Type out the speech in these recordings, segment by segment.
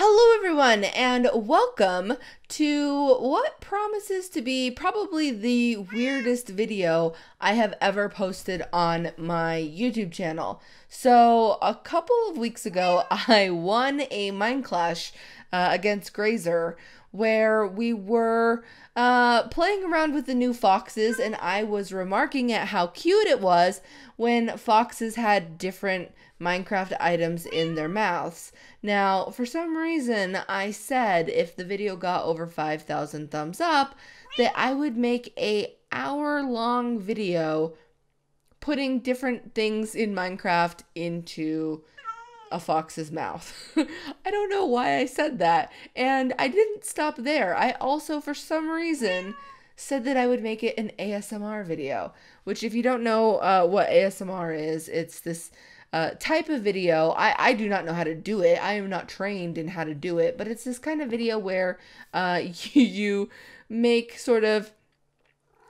Hello, everyone, and welcome to what promises to be probably the weirdest video I have ever posted on my YouTube channel. So, a couple of weeks ago, I won a Mineclash uh, against Grazer where we were uh, playing around with the new foxes, and I was remarking at how cute it was when foxes had different Minecraft items in their mouths. Now, for some reason, I said if the video got over 5,000 thumbs up, that I would make a hour long video putting different things in Minecraft into a fox's mouth. I don't know why I said that. And I didn't stop there. I also, for some reason, said that I would make it an ASMR video, which, if you don't know uh, what ASMR is, it's this uh, type of video. I, I do not know how to do it. I am not trained in how to do it, but it's this kind of video where uh, you, you make sort of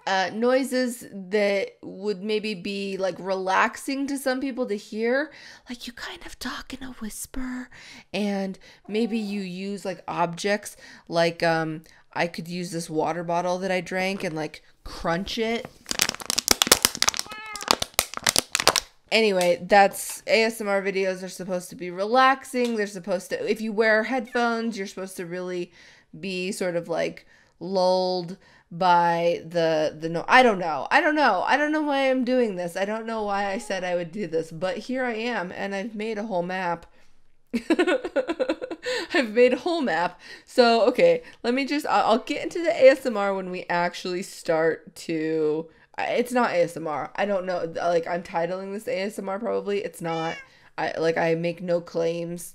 uh, noises that would maybe be like relaxing to some people to hear. Like you kind of talk in a whisper, and maybe you use like objects. Like um, I could use this water bottle that I drank and like crunch it anyway, that's ASMR videos are supposed to be relaxing. They're supposed to if you wear headphones, you're supposed to really be sort of like lulled by the the no I don't know. I don't know. I don't know why I'm doing this. I don't know why I said I would do this, but here I am and I've made a whole map. I've made a whole map. So, okay, let me just I'll, I'll get into the ASMR when we actually start to it's not ASMR. I don't know. Like I'm titling this ASMR probably. It's not. I like I make no claims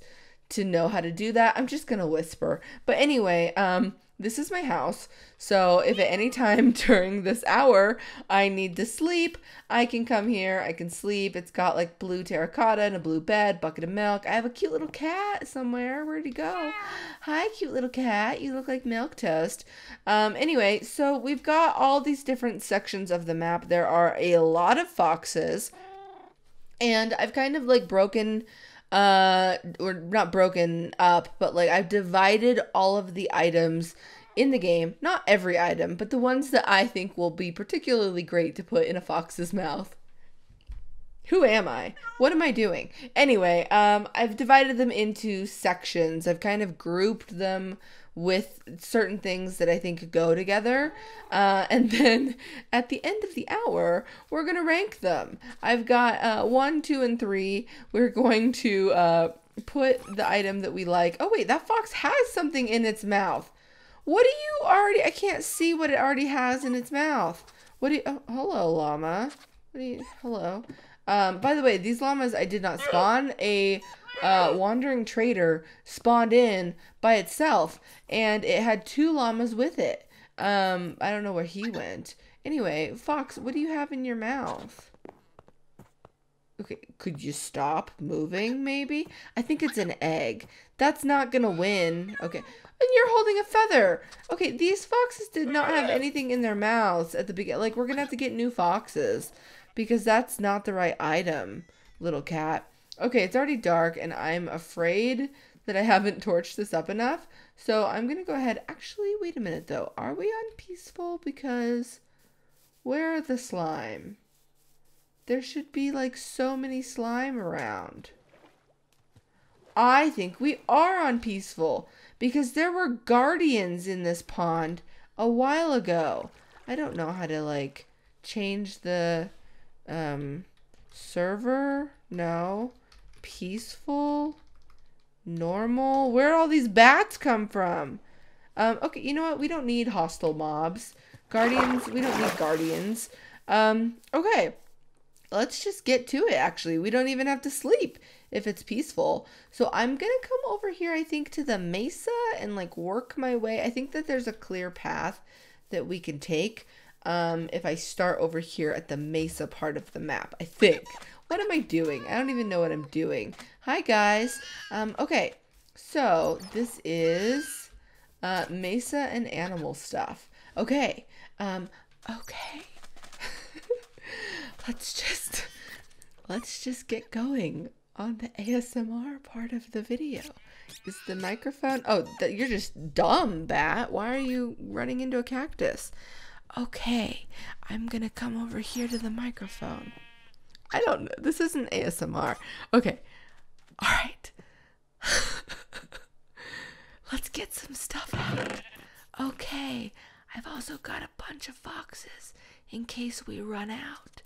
to know how to do that. I'm just going to whisper. But anyway, um this is my house. So if at any time during this hour I need to sleep, I can come here. I can sleep. It's got like blue terracotta and a blue bed, bucket of milk. I have a cute little cat somewhere. Where'd he go? Hi, cute little cat. You look like milk toast. Um, anyway, so we've got all these different sections of the map. There are a lot of foxes. And I've kind of like broken uh or not broken up but like i've divided all of the items in the game. Not every item but the ones that i think will be particularly great to put in a fox's mouth. Who am i? What am i doing? Anyway um i've divided them into sections. I've kind of grouped them with certain things that I think go together. Uh, and then at the end of the hour, we're going to rank them. I've got uh, one, two, and three. We're going to uh, put the item that we like. Oh, wait, that fox has something in its mouth. What do you already? I can't see what it already has in its mouth. What do you? Oh, hello, llama. What do you? Hello. Um, by the way, these llamas I did not spawn. A uh, wandering trader spawned in by itself, and it had two llamas with it. Um, I don't know where he went. Anyway, Fox, what do you have in your mouth? Okay, could you stop moving, maybe? I think it's an egg. That's not gonna win. Okay. And you're holding a feather. Okay, these foxes did not have anything in their mouths at the beginning. Like, we're gonna have to get new foxes because that's not the right item, little cat. Okay, it's already dark and I'm afraid that I haven't torched this up enough. So I'm going to go ahead. Actually, wait a minute though. Are we on peaceful? Because where are the slime? There should be like so many slime around. I think we are on peaceful because there were guardians in this pond a while ago. I don't know how to like change the um server. No peaceful, normal. Where all these bats come from? Um, okay, you know what? We don't need hostile mobs. Guardians, we don't need guardians. Um, okay. Let's just get to it, actually. We don't even have to sleep if it's peaceful. So I'm going to come over here, I think, to the mesa and, like, work my way. I think that there's a clear path that we can take um, if I start over here at the mesa part of the map. I think. What am I doing? I don't even know what I'm doing. Hi, guys. Um, okay, so this is uh, Mesa and animal stuff. Okay, um, okay. let's just, let's just get going on the ASMR part of the video. Is the microphone? Oh, th- you're just dumb, Bat. Why are you running into a cactus? Okay, I'm gonna come over here to the microphone. I don't know. This isn't ASMR. Okay. All right. Let's get some stuff out. Okay. I've also got a bunch of foxes in case we run out.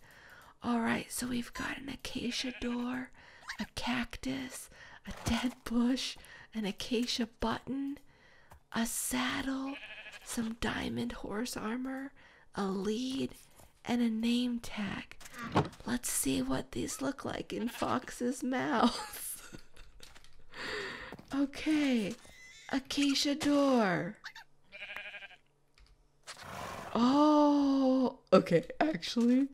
All right, so we've got an acacia door, a cactus, a dead bush, an acacia button, a saddle, some diamond horse armor, a lead, and a name tag. Let's see what these look like in Fox's mouth. okay, acacia door. Oh, okay. Actually,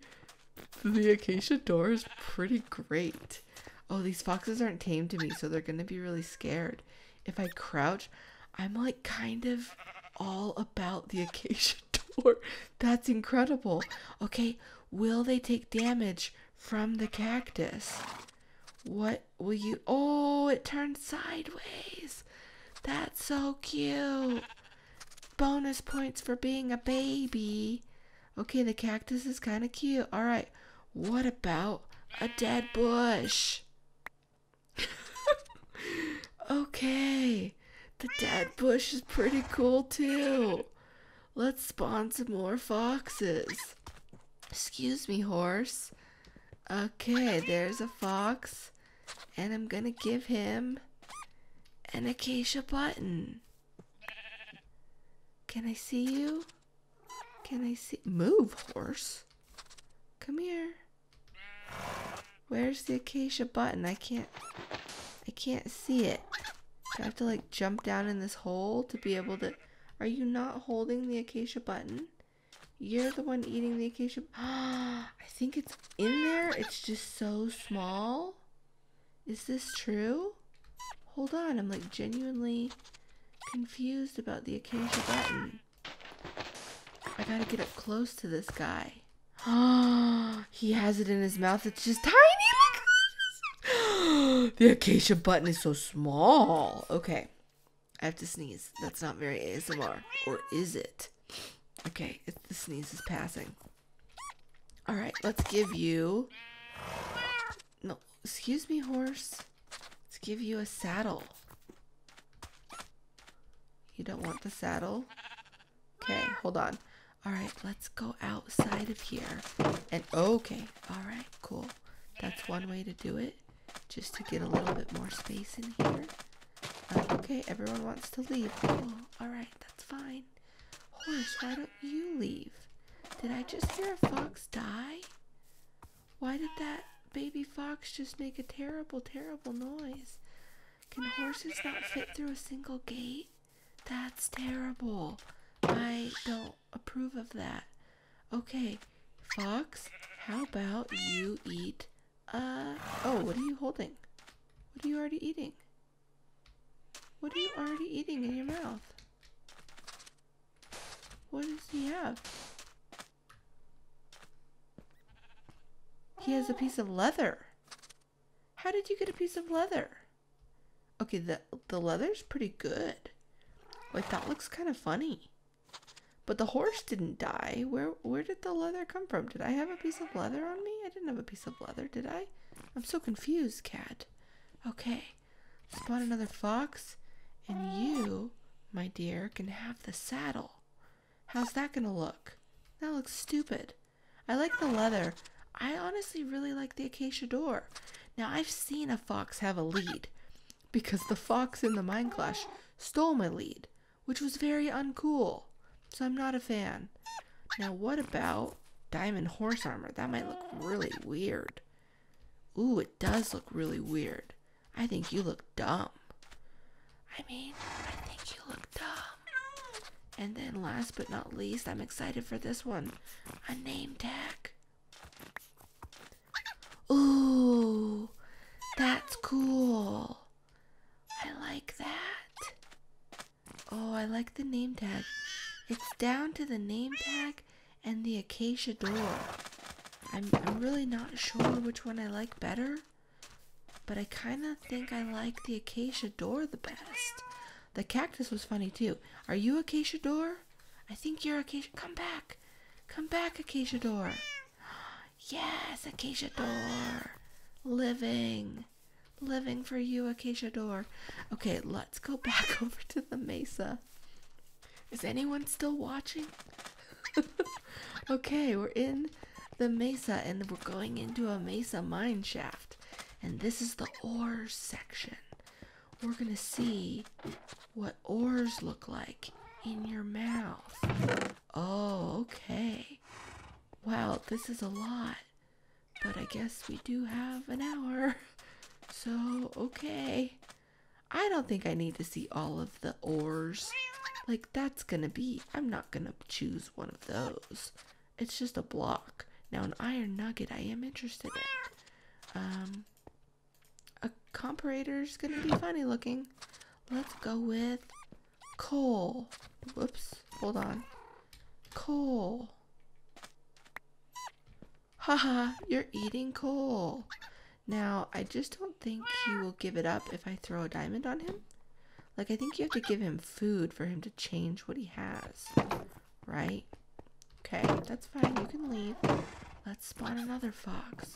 the acacia door is pretty great. Oh, these foxes aren't tame to me, so they're gonna be really scared. If I crouch, I'm like kind of all about the acacia That's incredible. Okay, will they take damage from the cactus? What will you? Oh, it turned sideways. That's so cute. Bonus points for being a baby. Okay, the cactus is kind of cute. All right, what about a dead bush? okay, the dead bush is pretty cool too. Let's spawn some more foxes. Excuse me, horse. Okay, there's a fox. And I'm gonna give him an acacia button. Can I see you? Can I see? Move, horse. Come here. Where's the acacia button? I can't. I can't see it. Do I have to like jump down in this hole to be able to? Are you not holding the acacia button? You're the one eating the acacia. I think it's in there. It's just so small. Is this true? Hold on. I'm like genuinely confused about the acacia button. I gotta get up close to this guy. he has it in his mouth. It's just tiny. The acacia button is so small. Okay. I have to sneeze. That's not very ASMR. Or is it? Okay, the sneeze is passing. Alright, let's give you... No, excuse me, horse. Let's give you a saddle. You don't want the saddle? Okay, hold on. Alright, let's go outside of here. And, okay, alright, cool. That's one way to do it. Just to get a little bit more space in here. Okay, everyone wants to leave. Cool. Alright, that's fine. Horse, why don't you leave? Did I just hear a fox die? Why did that baby fox just make a terrible, terrible noise? Can horses not fit through a single gate? That's terrible. I don't approve of that. Okay, Fox, how about you eat, uh, oh, what are you holding? What are you already eating? What are you already eating in your mouth? What does he have? He has a piece of leather. How did you get a piece of leather? Okay, the the leather's pretty good. Like that looks kind of funny. But the horse didn't die. Where where did the leather come from? Did I have a piece of leather on me? I didn't have a piece of leather, did I? I'm so confused, cat. Okay. Spawn another fox. And you, my dear, can have the saddle. How's that gonna look? That looks stupid. I like the leather. I honestly really like the acacia door. Now I've seen a fox have a lead because the fox in the Mineclash stole my lead which was very uncool. So I'm not a fan. Now, what about diamond horse armor? That might look really weird. Ooh, it does look really weird. I think you look dumb. I mean, I think you look dumb. And then last but not least, I'm excited for this one. A name tag. Ooh, that's cool. I like that. Oh, I like the name tag. It's down to the name tag and the acacia door. I'm, I'm really not sure which one I like better. But I kind of think I like the acacia door the best. The cactus was funny too. Are you acacia door? I think you're acacia. Come back. Come back, acacia door. Yes, acacia door. Living. Living for you, acacia door. Okay, let's go back over to the mesa. Is anyone still watching? okay, we're in the mesa and we're going into a mesa mine shaft. And this is the ores section. We're gonna see what ores look like in your mouth. Oh, okay. Wow, this is a lot. But I guess we do have an hour. So, okay. I don't think I need to see all of the ores. Like, that's gonna be, I'm not gonna choose one of those. It's just a block. Now, an iron nugget I am interested in. Um, comparator's gonna be funny looking. Let's go with coal. Whoops, hold on. Coal. Haha, you're eating coal. Now, I just don't think he will give it up if I throw a diamond on him. Like, I think you have to give him food for him to change what he has. Right? Okay, that's fine. You can leave. Let's spawn another fox.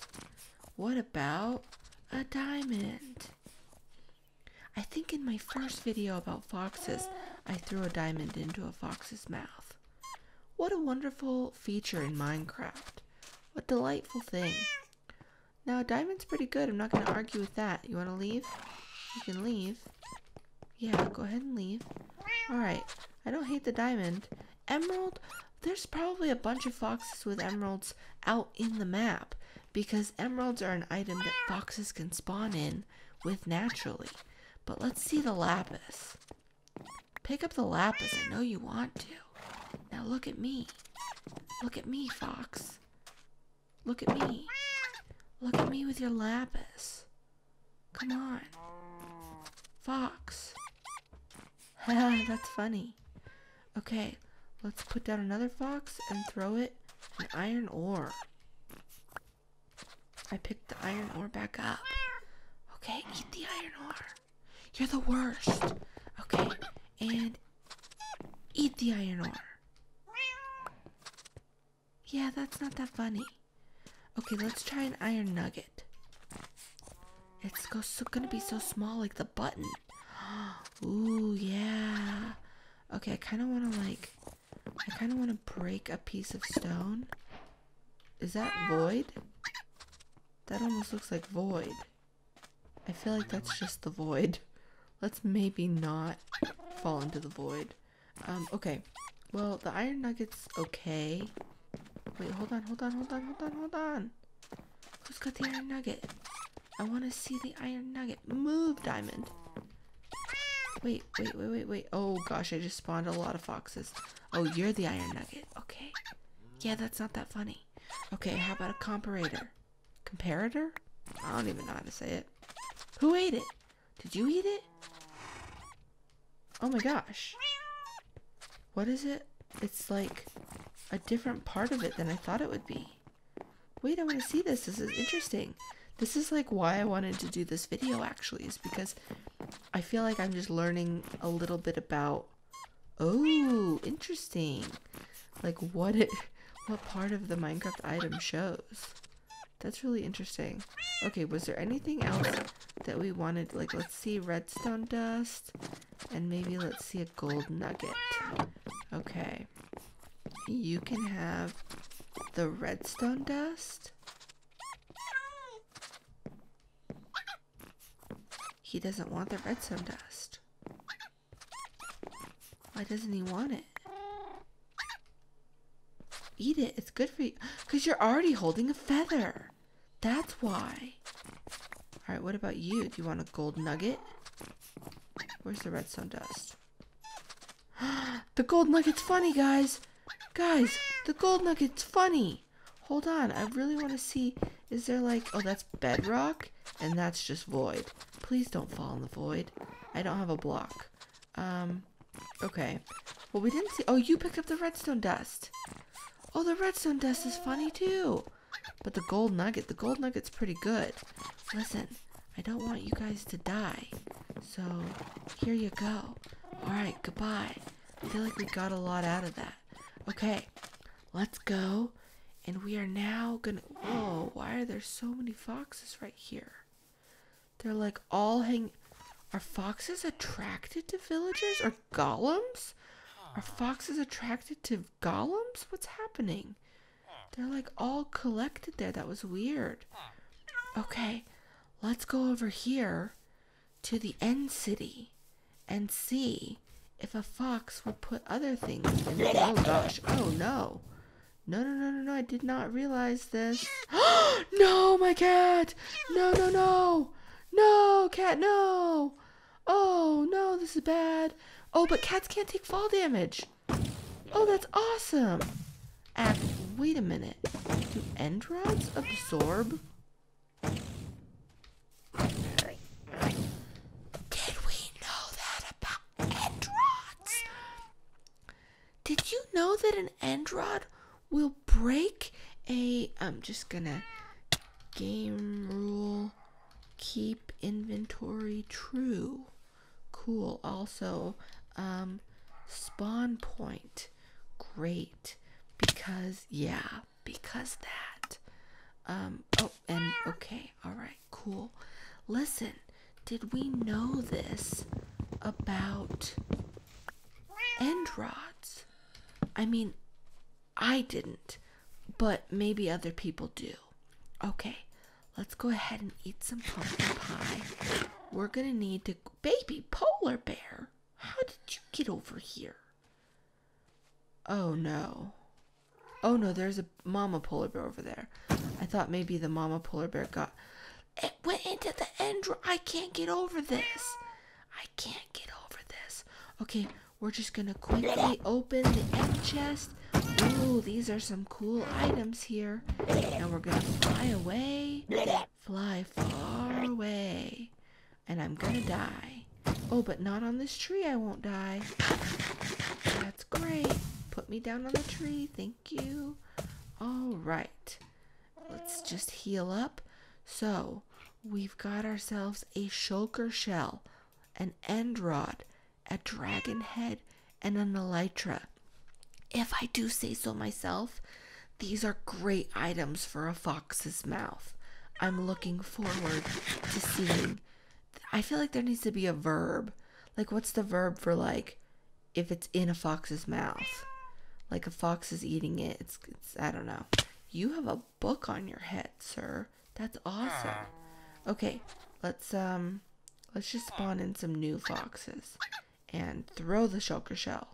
What about a diamond? I think in my first video about foxes, I threw a diamond into a fox's mouth. What a wonderful feature in Minecraft. What delightful thing. Now, a diamond's pretty good. I'm not going to argue with that. You want to leave? You can leave. Yeah, go ahead and leave. Alright, I don't hate the diamond. Emerald, there's probably a bunch of foxes with emeralds out in the map because emeralds are an item that foxes can spawn in with naturally. But let's see the lapis. Pick up the lapis. I know you want to. Now look at me. Look at me, fox. Look at me. Look at me with your lapis. Come on. Fox. That's funny. Okay, let's put down another fox and throw it an iron ore. I picked the iron ore back up. Okay, eat the iron ore. You're the worst. Okay, and eat the iron ore. Yeah, that's not that funny. Okay, let's try an iron nugget. It's go so gonna be so small like the button. Ooh, yeah. Okay, I kind of want to like, I kind of want to break a piece of stone. Is that void? That almost looks like void. I feel like that's just the void. Let's maybe not fall into the void. Um, okay. Well, the iron nugget's okay. Wait, hold on, hold on, hold on, hold on, hold on. Who's got the iron nugget? I want to see the iron nugget. Move, diamond. Wait, wait, wait, wait, wait. Oh gosh, I just spawned a lot of foxes. Oh, you're the iron nugget. Okay. Yeah, that's not that funny. Okay, how about a comparator? Comparator? I don't even know how to say it. Who ate it? Did you eat it? Oh my gosh. What is it? It's like a different part of it than I thought it would be. Wait, I want to see this. This is interesting. This is like why I wanted to do this video actually is because I feel like I'm just learning a little bit about Oh, interesting. Like what it what part of the Minecraft item shows. That's really interesting. Okay, was there anything else that we wanted? Like, let's see redstone dust. And maybe let's see a gold nugget. Okay. You can have the redstone dust. He doesn't want the redstone dust. Why doesn't he want it? Eat it. It's good for you. Because you're already holding a feather. That's why. Alright, what about you? Do you want a gold nugget? Where's the redstone dust? the gold nugget's funny, guys. Guys, the gold nugget's funny. Hold on. I really want to see. Is there like... Oh, that's bedrock. And that's just void. Please don't fall in the void. I don't have a block. Um, okay. Well, we didn't see... Oh, you picked up the redstone dust. Oh, the redstone dust is funny too. But the gold nugget, the gold nugget's pretty good. Listen, I don't want you guys to die. So here you go. Alright, goodbye. I feel like we got a lot out of that. Okay, let's go. And we are now gonna. Whoa, why are there so many foxes right here? They're like all hang. Are foxes attracted to villagers or golems? Are foxes attracted to golems? What's happening? They're like all collected there. That was weird. Okay, let's go over here to the end city and see if a fox would put other things in. Oh gosh. Oh no. No, no, no, no, no. I did not realize this. no, my cat. No, no, no. No, cat, no. Oh, no, this is bad. Oh, but cats can't take fall damage. Oh, that's awesome. And wait a minute. Do end rods absorb? Did we know that about end rods? Did you know that an end rod will break a. I'm just gonna. Game rule. Keep inventory true. Cool. Also, um, spawn point. Great. Because, yeah, because that. Um, oh, and okay, alright, cool. Listen, did we know this about end rods? I mean, I didn't, but maybe other people do. Okay, let's go ahead and eat some pumpkin pie. We're gonna need to. Baby polar bear, how did you get over here? Oh no. Oh no, there's a mama polar bear over there. I thought maybe the mama polar bear got. It went into the end. I can't get over this. I can't get over this. Okay, we're just gonna quickly open the end chest. Ooh, these are some cool items here. And we're gonna fly away. Fly far away. And I'm gonna die. Oh, but not on this tree, I won't die. That's great. Put me down on the tree. Thank you. All right. Let's just heal up. So, we've got ourselves a shulker shell, an end rod, a dragon head, and an elytra. If I do say so myself, these are great items for a fox's mouth. I'm looking forward to seeing. I feel like there needs to be a verb. Like, what's the verb for, like, if it's in a fox's mouth? Like, a fox is eating it. It's, it's I don't know. You have a book on your head, sir. That's awesome. Okay, let's, um, let's just spawn in some new foxes and throw the shulker shell.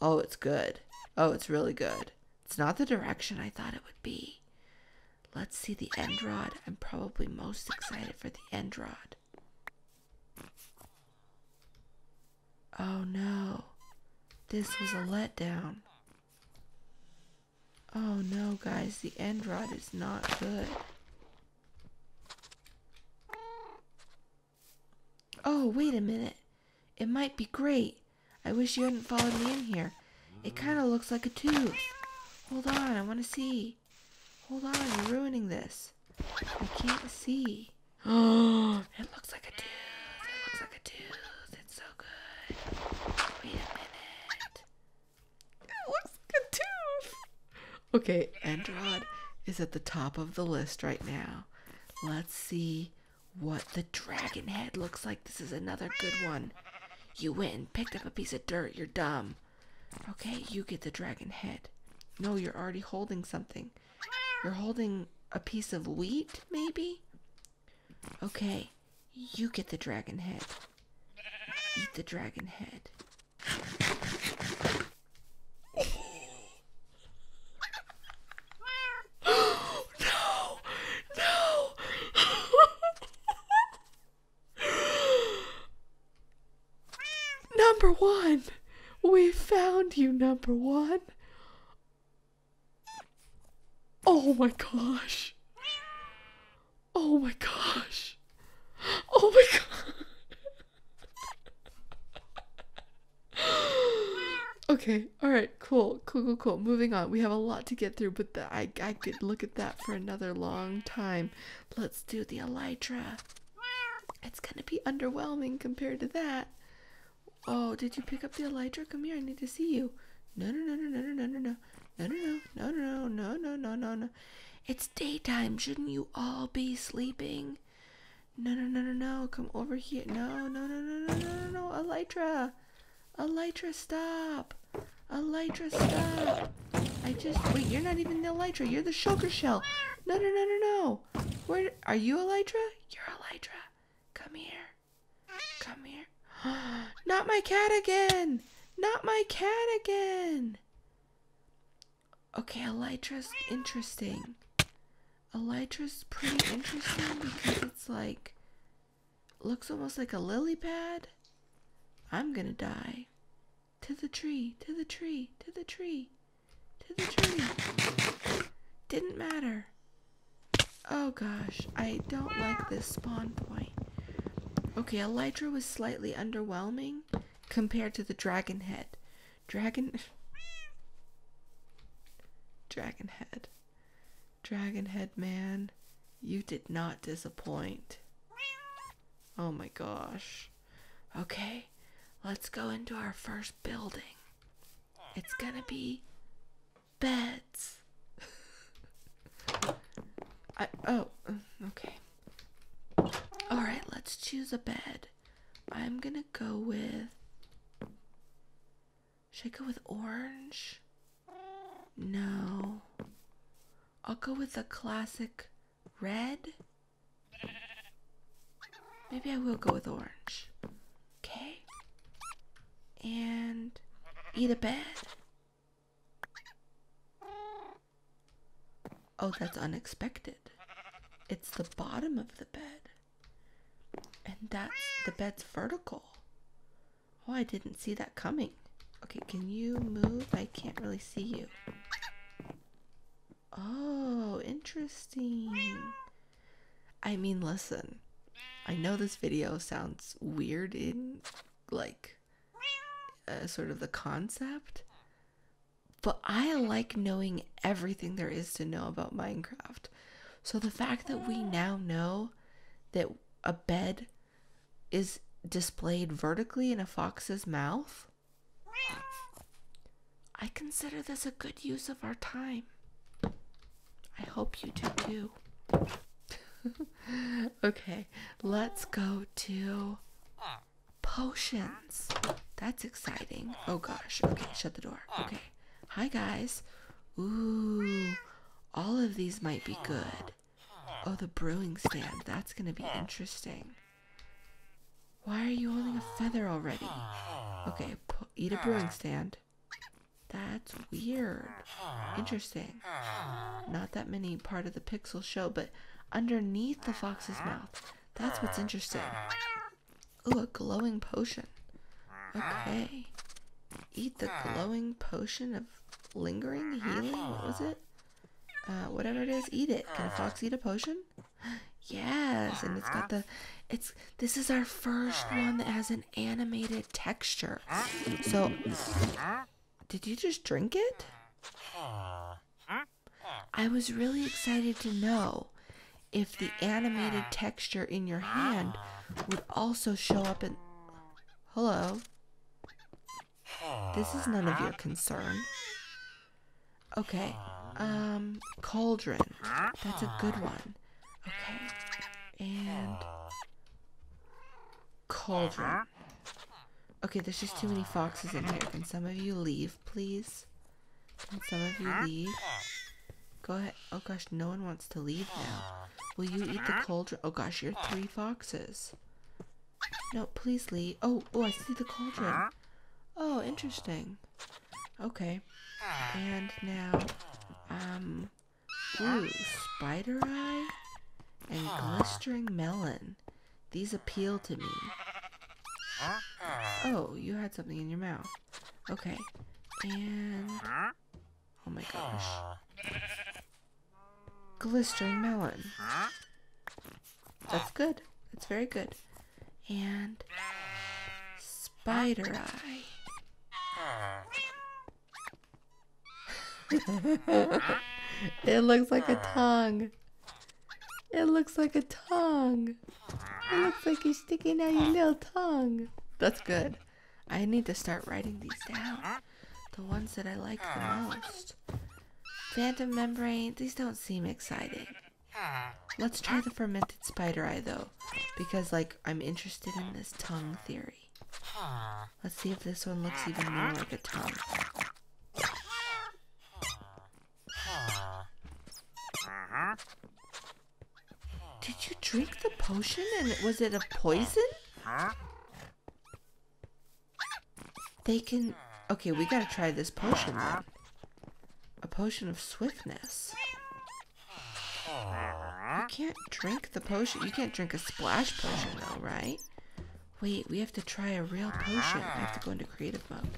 Oh, it's good. Oh, it's really good. It's not the direction I thought it would be. Let's see the end rod. I'm probably most excited for the end rod. Oh no. This was a letdown. Oh no, guys, the end rod is not good. Oh, wait a minute. It might be great. I wish you hadn't followed me in here. It kind of looks like a tooth. Hold on, I want to see. Hold on, you're ruining this. I can't see. Oh, it looks like a tooth. It looks like a tooth. It's so good. Wait a minute. It looks like a tooth. Okay, end rod is at the top of the list right now. Let's see what the dragon head looks like. This is another good one. You went and picked up a piece of dirt. You're dumb. Okay, you get the dragon head. No, you're already holding something. You're holding a piece of wheat, maybe? Okay, you get the dragon head. Eat the dragon head. no! No! number one! We found you, number one! Oh my gosh. Oh my gosh. Oh my god. Okay, all right, cool, cool, cool, cool. Moving on. We have a lot to get through, but the, I, I could look at that for another long time. Let's do the elytra. It's gonna be underwhelming compared to that. Oh, did you pick up the elytra? Come here, I need to see you. No, no, no, no, no, no, no, no, no, no, no, no, no, no, no, no, no. It's daytime. Shouldn't you all be sleeping? No, no, no, no, no. Come over here. No, no, no, no, no, no, no, no. Elytra. Elytra, stop. Elytra, stop. I just wait. You're not even the Elytra. You're the shulker shell. No, no, no, no, no. Where are you, Elytra? You're Elytra. Come here. Come here. not my cat again. Not my cat again. Okay, Elytra's interesting. Elytra's pretty interesting because it's like looks almost like a lily pad. I'm gonna die. To the tree, to the tree, to the tree, to the tree. Didn't matter. Oh gosh, I don't like this spawn point. Okay, Elytra was slightly underwhelming compared to the dragon head. Dragon. dragon head. Dragon head man, you did not disappoint. Oh my gosh. Okay, let's go into our first building. It's gonna be beds. I oh okay. All right, let's choose a bed. I'm gonna go with. Should I go with orange? No. I'll go with the classic red. Maybe I will go with orange. Okay. And eat a bed. Oh, that's unexpected. It's the bottom of the bed. And that's the bed's vertical. Oh, I didn't see that coming. Okay, can you move? I can't really see you. Oh, interesting. I mean, listen. I know this video sounds weird in like uh, sort of the concept, but I like knowing everything there is to know about Minecraft. So the fact that we now know that a bed is displayed vertically in a fox's mouth, I consider this a good use of our time. I hope you do too. okay, let's go to potions. That's exciting. Oh gosh. Okay, shut the door. Okay. Hi guys. Ooh, all of these might be good. Oh, the brewing stand. That's going to be interesting. Why are you holding a feather already? Okay, eat a brewing stand. That's weird. Interesting. Not that many part of the pixel show, but underneath the fox's mouth. That's what's interesting. Ooh, a glowing potion. Okay. Eat the glowing potion of lingering healing. What was it? Uh, whatever it is, eat it. Can a fox eat a potion? Yes, and it's got the it's this is our first one that has an animated texture. So did you just drink it? I was really excited to know if the animated texture in your hand would also show up in. Hello? This is none of your concern. Okay. Um, cauldron. That's a good one. Okay. And. Cauldron. Uh-huh. Okay, there's just too many foxes in here. Can some of you leave, please? Can some of you uh-huh. leave? Go ahead. Oh gosh, no one wants to leave now. Will you eat the uh-huh. cauldron? Oh gosh, you're three foxes. No, please leave. Oh, oh, I see the cauldron. Oh, interesting. Okay. And now, um, ooh, spider eye and glistering melon. These appeal to me. Oh, you had something in your mouth. Okay. And... Oh my gosh. Glistering melon. That's good. That's very good. And... Spider eye. it looks like a tongue. It looks like a tongue. It looks like you're sticking out your little tongue. That's good. I need to start writing these down. The ones that I like the most. Phantom membrane, these don't seem exciting. Let's try the fermented spider eye though, because like I'm interested in this tongue theory. Let's see if this one looks even more like a tongue. Did you drink the potion and was it a poison? They can. Okay, we gotta try this potion then. A potion of swiftness. You can't drink the potion. You can't drink a splash potion though, right? Wait, we have to try a real potion. I have to go into creative mode.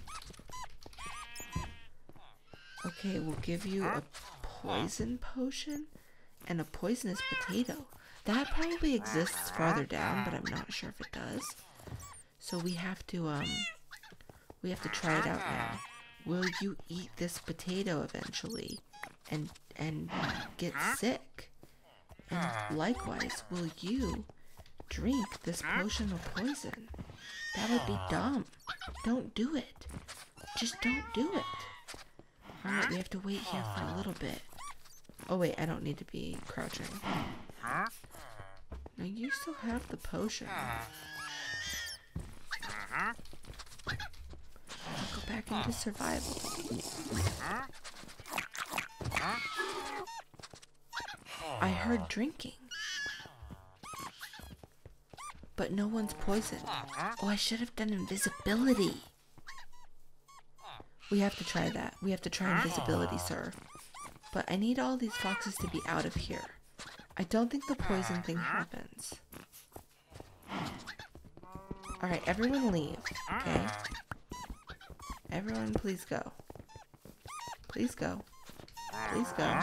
Okay, we'll give you a poison potion and a poisonous potato. That probably exists farther down, but I'm not sure if it does. So we have to um we have to try it out now. Will you eat this potato eventually and and get sick? And likewise, will you drink this potion of poison? That would be dumb. Don't do it. Just don't do it. Alright, we have to wait here for a little bit. Oh wait, I don't need to be crouching. Now you still have the potion. I'll go back into survival. I heard drinking. But no one's poisoned. Oh, I should have done invisibility. We have to try that. We have to try invisibility, sir. But I need all these foxes to be out of here. I don't think the poison thing uh-huh. happens. Alright, everyone leave, okay? Everyone please go. Please go. Please go.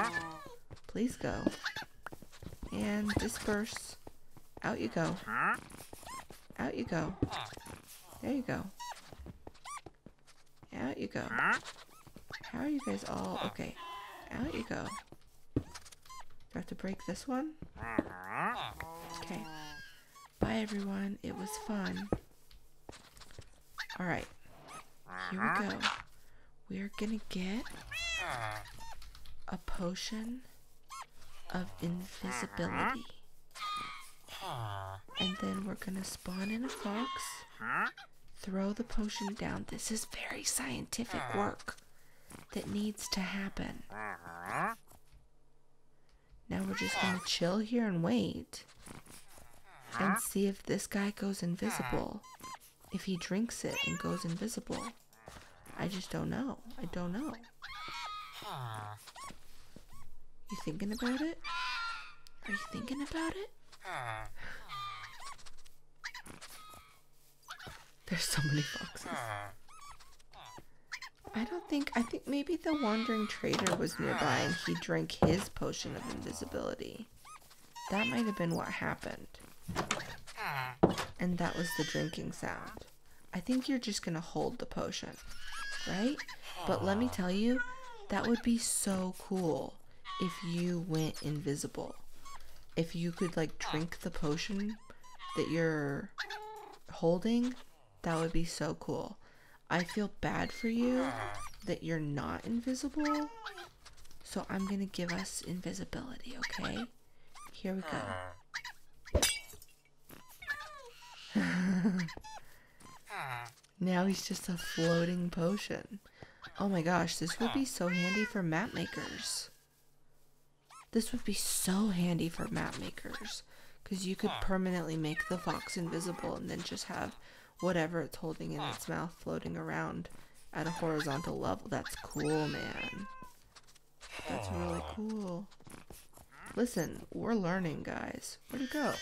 Please go. And disperse. Out you go. Out you go. There you go. Out you go. How are you guys all? Okay. Out you go. Do I have to break this one? Okay. Bye everyone. It was fun. Alright. Here we go. We're gonna get a potion of invisibility. And then we're gonna spawn in a fox, throw the potion down. This is very scientific work that needs to happen. Now we're just gonna chill here and wait and see if this guy goes invisible. If he drinks it and goes invisible. I just don't know. I don't know. You thinking about it? Are you thinking about it? There's so many foxes. I don't think, I think maybe the wandering trader was nearby and he drank his potion of invisibility. That might have been what happened. And that was the drinking sound. I think you're just gonna hold the potion, right? But let me tell you, that would be so cool if you went invisible. If you could like drink the potion that you're holding, that would be so cool. I feel bad for you that you're not invisible. So I'm going to give us invisibility, okay? Here we go. now he's just a floating potion. Oh my gosh, this would be so handy for map makers. This would be so handy for map makers. Because you could permanently make the fox invisible and then just have whatever it's holding in ah. its mouth floating around at a horizontal level. That's cool, man. That's really ah. cool. Listen, we're learning, guys. Where'd he go?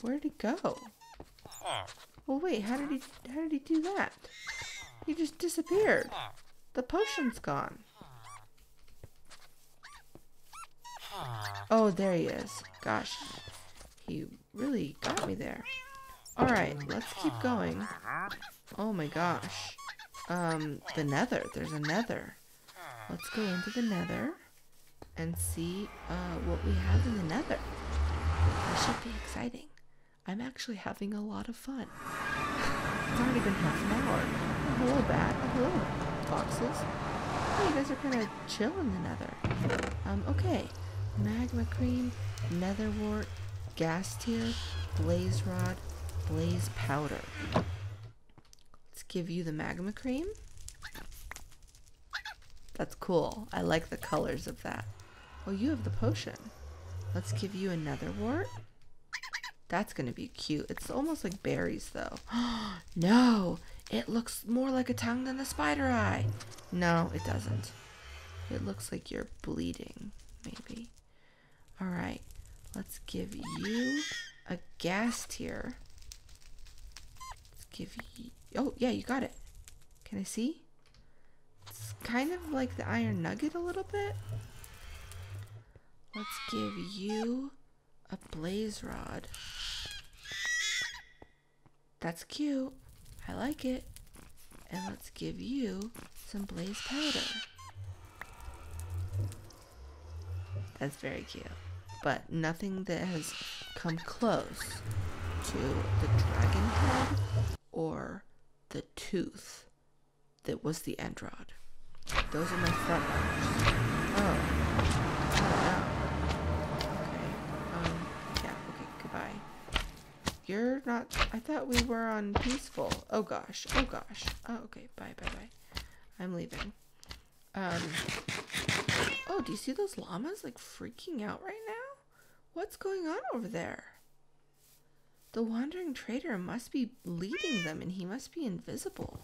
Where'd he go? Well, wait, how did he, how did he do that? He just disappeared. The potion's gone. Ah. Oh, there he is. Gosh, he really got me there. Alright, let's keep going. Oh my gosh. um, the nether. There's a nether. Let's go into the nether and see uh, what we have in the nether. This should be exciting. I'm actually having a lot of fun. It's already been half an hour. Oh, hello, bat. Oh, hello, foxes. Oh, you guys are kind of chill in the nether. Um, okay. Magma cream, nether ghast tear, blaze rod, blaze powder. Let's give you the magma cream. That's cool. I like the colors of that. Oh, you have the potion. Let's give you another wart. That's going to be cute. It's almost like berries, though. no, it looks more like a tongue than a spider eye. No, it doesn't. It looks like you're bleeding, maybe. All right, let's give you a ghast tear. Let's give you. Oh, yeah, you got it. Can I see? It's kind of like the iron nugget a little bit. Let's give you a blaze rod. That's cute. I like it. And let's give you some blaze powder. That's very cute. But nothing that has come close to the dragon head or the tooth that was the end rod. Those are my front runners. Oh. Oh. Okay. Um, yeah, okay, goodbye. You're not, I thought we were on peaceful. Oh gosh, oh gosh. Oh, okay, bye, bye, bye. I'm leaving. Um, oh, do you see those llamas like freaking out right now? What's going on over there? The wandering trader must be leading them and he must be invisible.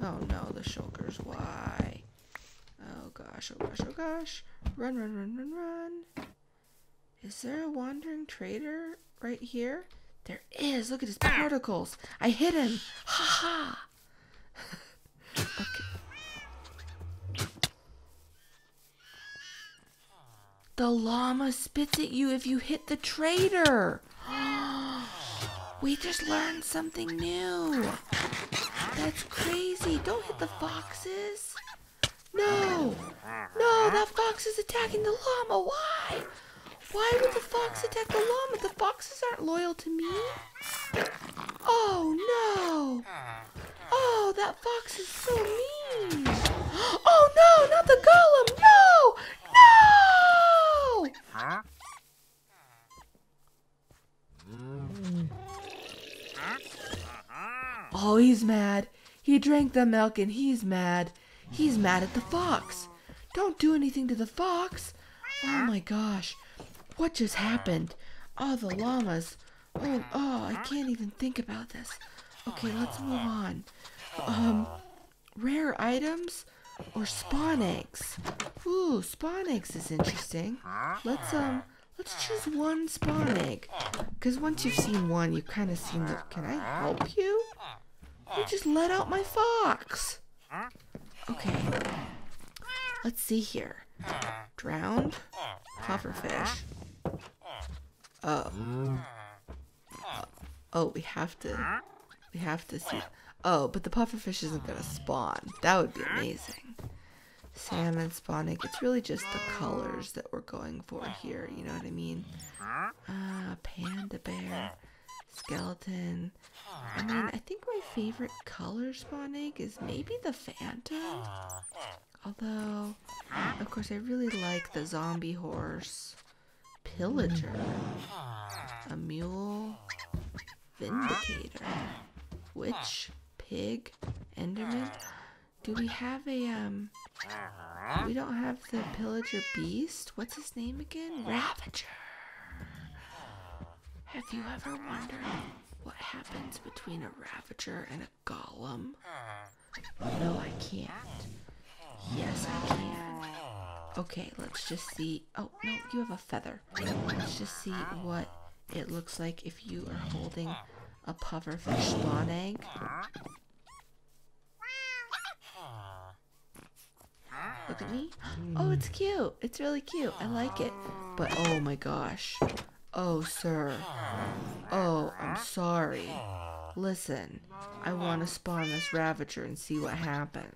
Oh no, the shulkers, why? Oh gosh, oh gosh, oh gosh. Run, run, run, run, run. Is there a wandering trader right here? There is. Look at his ah. particles. I hit him. Ha ha. okay. The llama spits at you if you hit the trader. we just learned something new. That's crazy. Don't hit the foxes. No. No, that fox is attacking the llama. Why? Why would the fox attack the llama? The foxes aren't loyal to me. Oh, no. Oh, that fox is so mean. Oh, no, not the golem. No. Huh? Oh, he's mad. He drank the milk and he's mad. He's mad at the fox. Don't do anything to the fox. Oh my gosh. What just happened? Oh, the llamas. Oh, oh, I can't even think about this. Okay, let's move on. Um, rare items or spawn eggs? Ooh, spawn eggs is interesting. Let's, um, let's choose one spawn egg. Because once you've seen one, you've kind of seen the... Can I help you? You just let out my fox. Okay. Let's see here. Drowned. Pufferfish. Oh. Oh, we have to. We have to see. Oh, but the pufferfish isn't gonna spawn. That would be amazing. Salmon spawning. It's really just the colors that we're going for here. You know what I mean? Ah, panda bear, skeleton. I mean, I think my favorite color spawn egg is maybe the phantom. Although, of course, I really like the zombie horse, pillager, a mule, vindicator, witch, pig, enderman. Do we have a um? We don't have the pillager beast. What's his name again? Ravager. Have you ever wondered what happens between a Ravager and a Golem? No, I can't. Yes, I can. Okay, let's just see. Oh, no, you have a feather. Let's just see what it looks like if you are holding a pufferfish spawn egg. Look at me. Oh, it's cute. It's really cute. I like it. But oh my gosh. Oh, sir. Oh, I'm sorry. Listen, I want to spawn this Ravager and see what happens.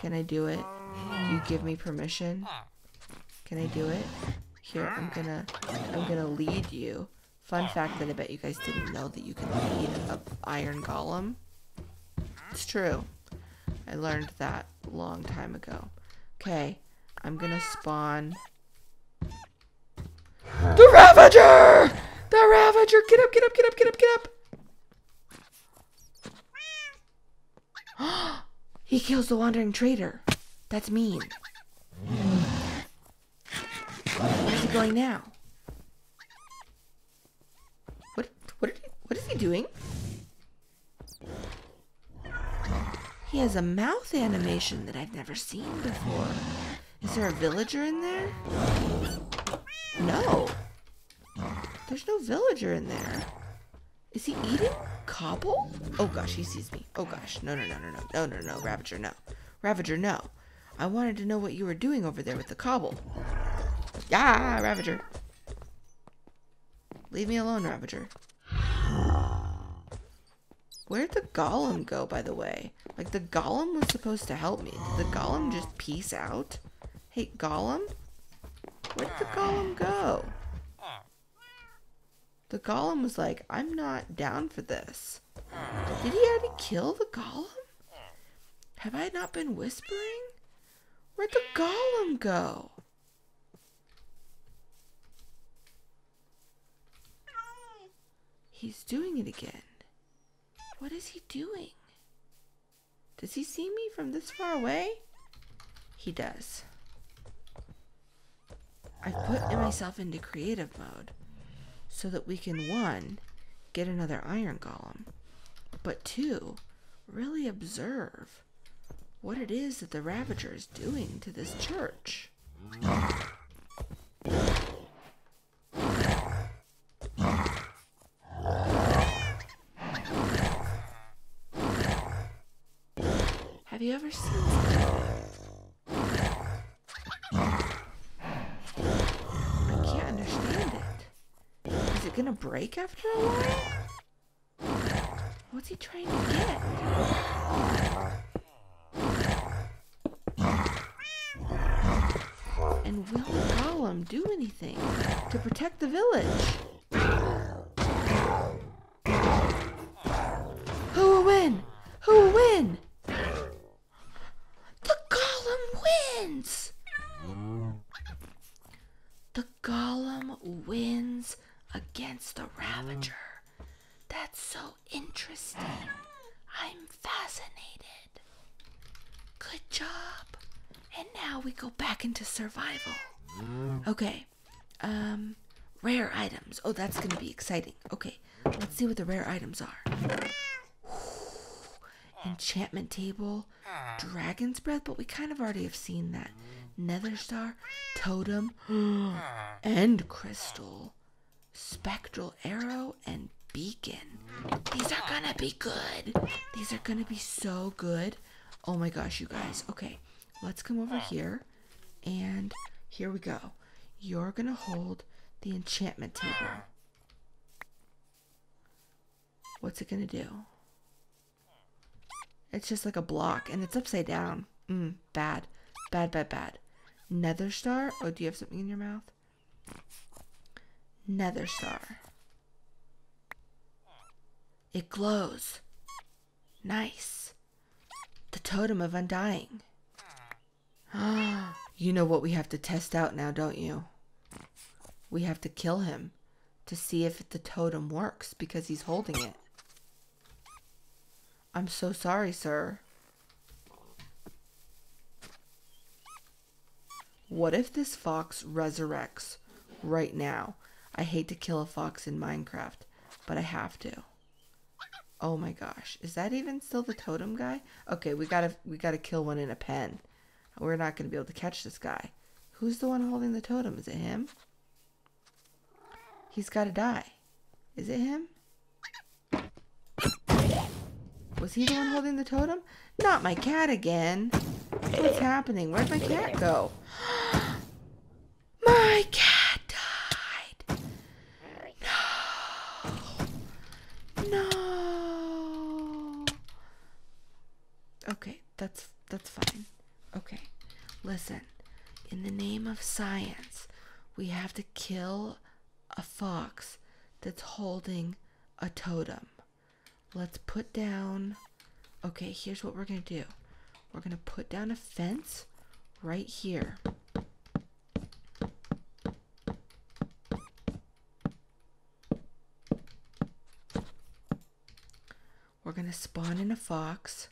Can I do it? Do you give me permission? Can I do it? Here, I'm gonna, I'm gonna lead you. Fun fact that I bet you guys didn't know that you can lead a iron golem. It's true. I learned that a long time ago. Okay, I'm gonna spawn the Ravager! The Ravager! Get up, get up, get up, get up, get up! he kills the Wandering Trader. That's mean. Where's he going now? What, what, what is he doing? He has a mouth animation that I've never seen before. Is there a villager in there? No. There's no villager in there. Is he eating cobble? Oh gosh, he sees me. Oh gosh. No, no, no, no, no. No, no, no. Ravager, no. Ravager, no. I wanted to know what you were doing over there with the cobble. Yeah, Ravager. Leave me alone, Ravager. Where'd the golem go, by the way? Like, the golem was supposed to help me. Did the golem just peace out? Hey, golem? Where'd the golem go? The golem was like, I'm not down for this. Did he already kill the golem? Have I not been whispering? Where'd the golem go? He's doing it again. What is he doing? Does he see me from this far away? He does. I put myself into creative mode so that we can one, get another iron golem, but two, really observe what it is that the Ravager is doing to this church. Have you ever seen I can't understand it. Is it gonna break after a while? What's he trying to get? And will golem do anything to protect the village? Who will win? Who will win? The golem wins! The golem wins against the Ravager. That's so interesting. I'm fascinated. Good job. And now we go back into survival. Okay. Um, rare items. Oh, that's going to be exciting. Okay, let's see what the rare items are. Enchantment table, dragon's breath, but we kind of already have seen that. Nether star, totem, end crystal, spectral arrow, and beacon. These are gonna be good. These are gonna be so good. Oh my gosh, you guys. Okay, let's come over here, and here we go. You're gonna hold the enchantment table. What's it gonna do? It's just like a block and it's upside down. Mm, bad. Bad, bad, bad. Nether star? Oh, do you have something in your mouth? Nether star. It glows. Nice. The totem of undying. you know what we have to test out now, don't you? We have to kill him to see if the totem works because he's holding it. I'm so sorry, sir. What if this fox resurrects right now? I hate to kill a fox in Minecraft, but I have to. Oh my gosh. Is that even still the totem guy? Okay, we gotta we gotta kill one in a pen. We're not gonna be able to catch this guy. Who's the one holding the totem? Is it him? He's gotta die. Is it him? Was he the one holding the totem? Not my cat again. What's happening? Where'd my cat go? My That's that's fine. Okay. Listen. In the name of science, we have to kill a fox that's holding a totem. Let's put down Okay, here's what we're going to do. We're going to put down a fence right here. We're going to spawn in a fox.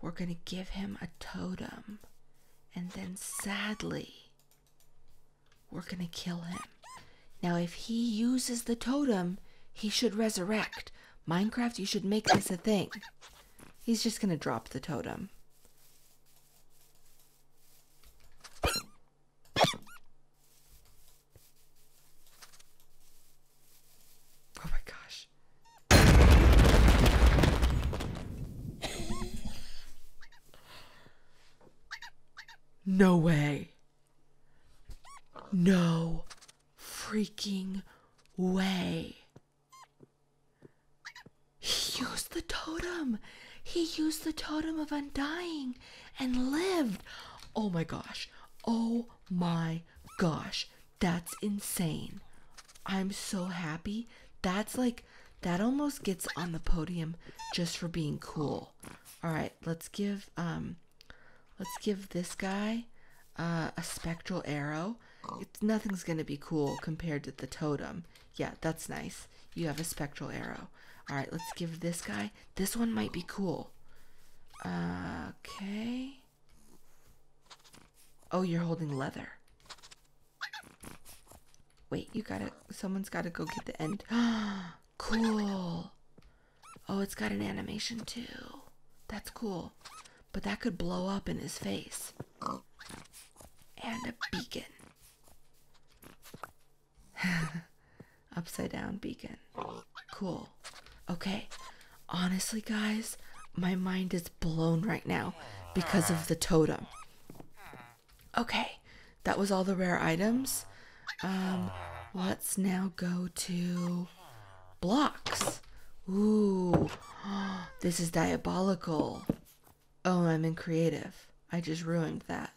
We're going to give him a totem. And then sadly, we're going to kill him. Now, if he uses the totem, he should resurrect. Minecraft, you should make this a thing. He's just going to drop the totem. Oh my gosh. No way. No freaking way. He used the totem. He used the totem of undying and lived. Oh my gosh. Oh my gosh. That's insane. I'm so happy. That's like, that almost gets on the podium just for being cool. All right, let's give, um, let's give this guy uh, a spectral arrow. It's, nothing's to be cool compared to the totem. Yeah, that's nice. You have a spectral arrow. All right, let's give this guy. This one might be cool. Uh, okay. Oh, you're holding leather. Wait, you gotta. Someone's gotta go get the end. cool. Oh, it's got an animation too. That's cool. But that could blow up in his face. And a beacon. Upside down beacon. Cool. Okay. Honestly, guys, my mind is blown right now because of the totem. Okay. That was all the rare items. Um, let's now go to blocks. Ooh, this is diabolical. Oh, I'm in creative. I just ruined that.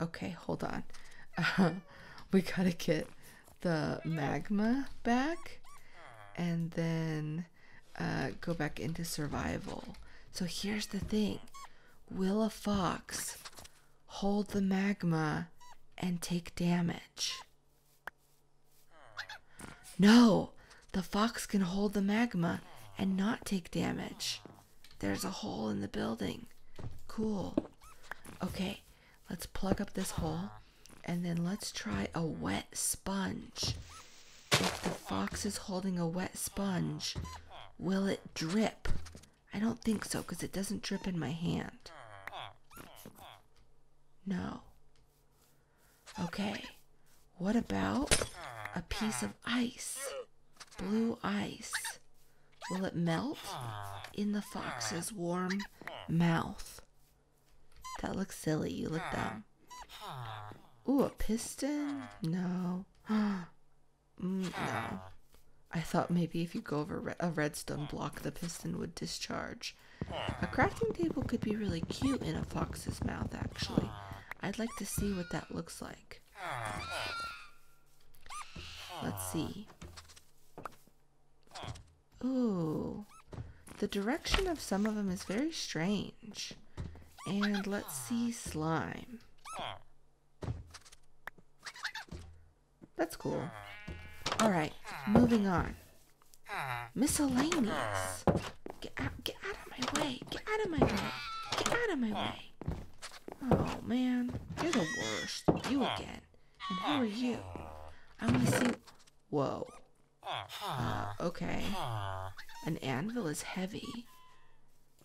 Okay, hold on. Uh, we gotta get the magma back and then uh, go back into survival. So here's the thing Will a fox hold the magma and take damage? No, the fox can hold the magma and not take damage. There's a hole in the building. Cool. Okay, let's plug up this hole and then let's try a wet sponge. If the fox is holding a wet sponge, will it drip? I don't think so because it doesn't drip in my hand. No. Okay. What about a piece of ice? Blue ice. Will it melt in the fox's warm mouth? That looks silly. You look dumb. Ooh, a piston? No. mm, no. I thought maybe if you go over a redstone block, the piston would discharge. A crafting table could be really cute in a fox's mouth, actually. I'd like to see what that looks like. Let's see. Ooh. The direction of some of them is very strange. And let's see slime. That's cool. Alright, moving on. Miscellaneous. Get out, get out of my way. Get out of my way. Get out of my way. Oh, man. You're the worst. You again. And who are you? I want to see... Whoa. Okay. An anvil is heavy.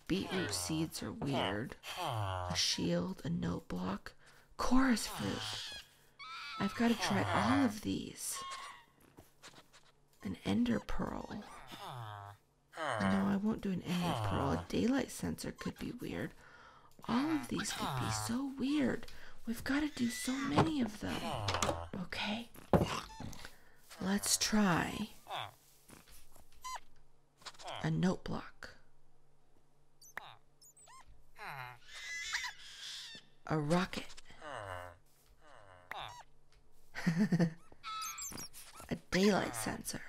Beetroot seeds are weird. A shield, a note block. Chorus fruit. I've got to try all of these. An ender pearl. No, I won't do an ender pearl. A daylight sensor could be weird. All of these could be so weird. We've got to do so many of them. Okay. Let's try a note block. A rocket. a daylight sensor.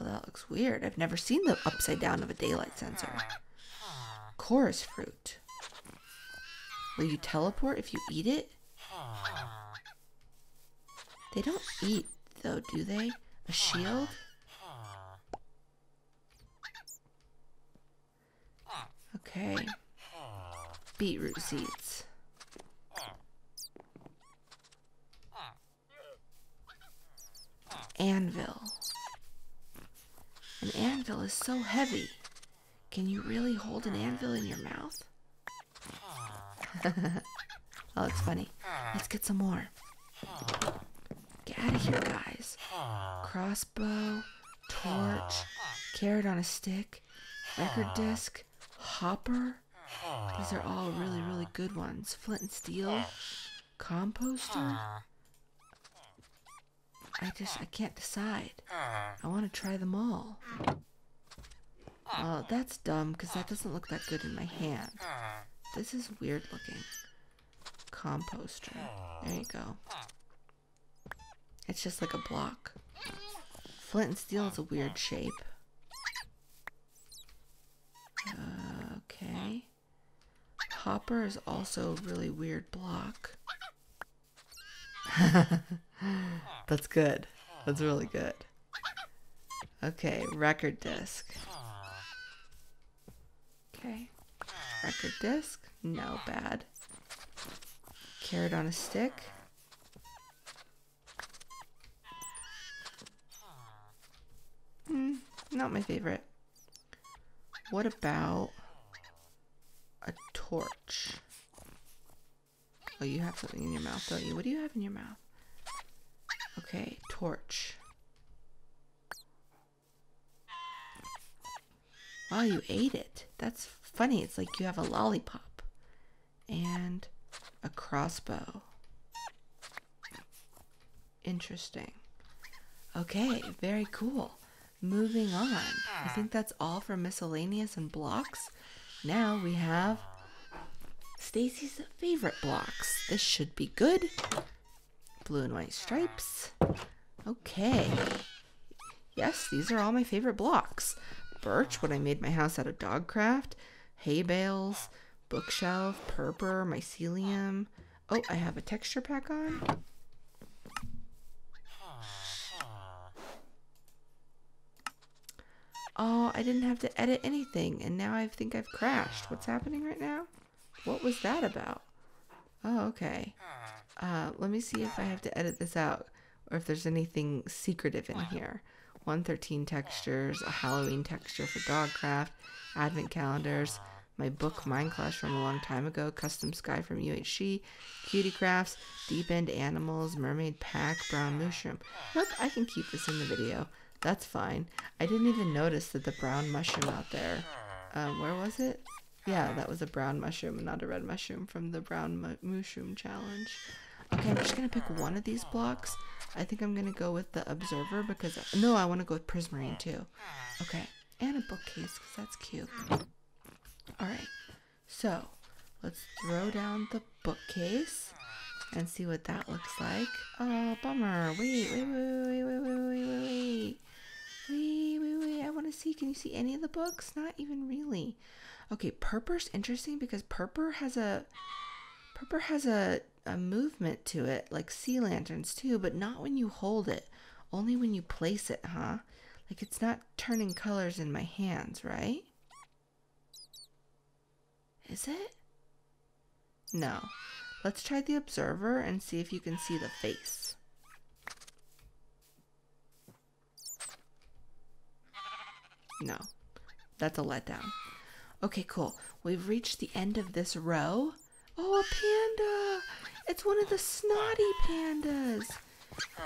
Well, that looks weird. I've never seen the upside down of a daylight sensor. Chorus fruit. Will you teleport if you eat it? They don't eat, though, do they? A shield? Okay. Beetroot seeds. Anvil. An anvil is so heavy. Can you really hold an anvil in your mouth? oh, it's funny. Let's get some more. Get out of here, guys. Crossbow, torch, carrot on a stick, record disc, hopper. These are all really, really good ones. Flint and steel, composter. I just, I can't decide. I want to try them all. Oh, that's dumb because that doesn't look that good in my hand. This is weird looking. Composter. There you go. It's just like a block. Flint and steel is a weird shape. Okay. Hopper is also a really weird block. That's good. That's really good. Okay, record disc. Okay. Record disc? No, bad. Carrot on a stick? Hmm, not my favorite. What about a torch? Oh, you have something in your mouth, don't you? What do you have in your mouth? Okay, torch. Wow, you ate it. That's funny. It's like you have a lollipop and a crossbow. Interesting. Okay, very cool. Moving on. I think that's all for miscellaneous and blocks. Now we have Stacy's favorite blocks. This should be good. Blue and white stripes. Okay. Yes, these are all my favorite blocks. Birch, when I made my house out of Dogcraft, Hay bales, bookshelf, purpur, mycelium. Oh, I have a texture pack on. Oh, I didn't have to edit anything, and now I think I've crashed. What's happening right now? What was that about? Oh, okay. Uh, let me see if I have to edit this out, or if there's anything secretive in here. 113 textures, a Halloween texture for Dogcraft, advent calendars, my book Minecraft from a long time ago, Custom Sky from UHC, Cutie Crafts, Deep End Animals, Mermaid Pack, Brown Mushroom. Look, I can keep this in the video. That's fine. I didn't even notice that the brown mushroom out there. Um, where was it? Yeah, that was a brown mushroom not a red mushroom from the brown mu mushroom challenge. Okay, I'm just gonna pick one of these blocks. I think I'm gonna go with the observer because no, I want to go with prismarine too. Okay, and a bookcase because that's cute. All right, so let's throw down the bookcase and see what that looks like. Oh, bummer. Wait, wait, wait, wait, wait, wait, wait, wait, wait. Wait. I want to see. Can you see any of the books? Not even really. Okay, Purpur's interesting because Purpur has a Purpur has a, a movement to it, like sea lanterns too, but not when you hold it. Only when you place it, huh? Like it's not turning colors in my hands, right? Is it? No. Let's try the observer and see if you can see the face. No, that's a letdown. Okay, cool. We've reached the end of this row. Oh, a panda! It's one of the snotty pandas.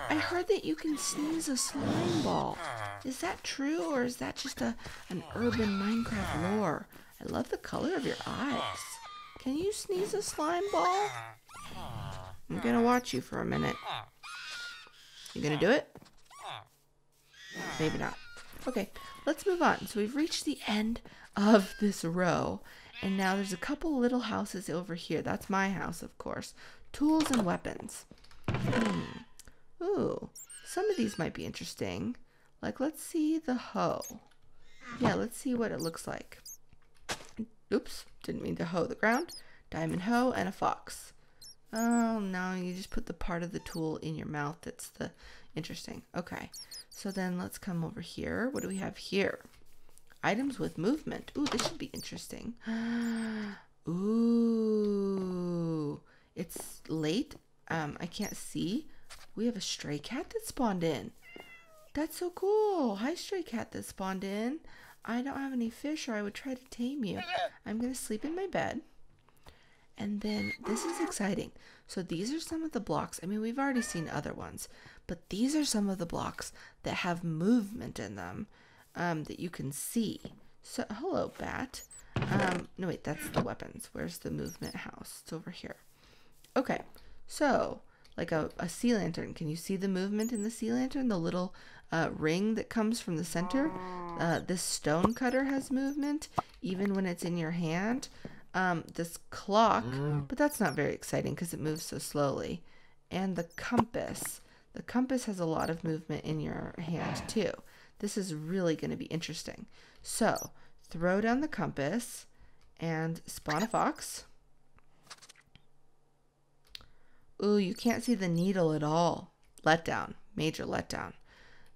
I heard that you can sneeze a slime ball. Is that true, or is that just a an urban Minecraft lore? I love the color of your eyes. Can you sneeze a slime ball? I'm gonna watch you for a minute. You gonna do it? Maybe not. Okay, let's move on. So we've reached the end of this row, And now there's a couple little houses over here. That's my house, of course. Tools and weapons. Hmm. Ooh, some of these might be interesting. Like, let's see the hoe. Yeah, let's see what it looks like. Oops, didn't mean to hoe the ground. Diamond hoe and a fox. Oh, no, you just put the part of the tool in your mouth. That's the interesting. Okay, so then let's come over here. What do we have here? Items with movement. Ooh, this should be interesting. Ooh, it's late. Um, I can't see. We have a stray cat that spawned in. That's so cool. Hi, stray cat that spawned in. I don't have any fish or I would try to tame you. I'm going to sleep in my bed. And then this is exciting. So these are some of the blocks. I mean, we've already seen other ones, but these are some of the blocks that have movement in them um, that you can see. So, hello, bat. Um, no, wait, that's the weapons. Where's the movement house? It's over here. Okay, so like a, a sea lantern. Can you see the movement in the sea lantern? The little uh, ring that comes from the center? Uh, this stone cutter has movement, even when it's in your hand. Um, this clock, but that's not very exciting because it moves so slowly. And the compass. The compass has a lot of movement in your hand too. This is really going to be interesting. So, throw down the compass and spawn a fox. Ooh, you can't see the needle at all. Letdown. Major letdown.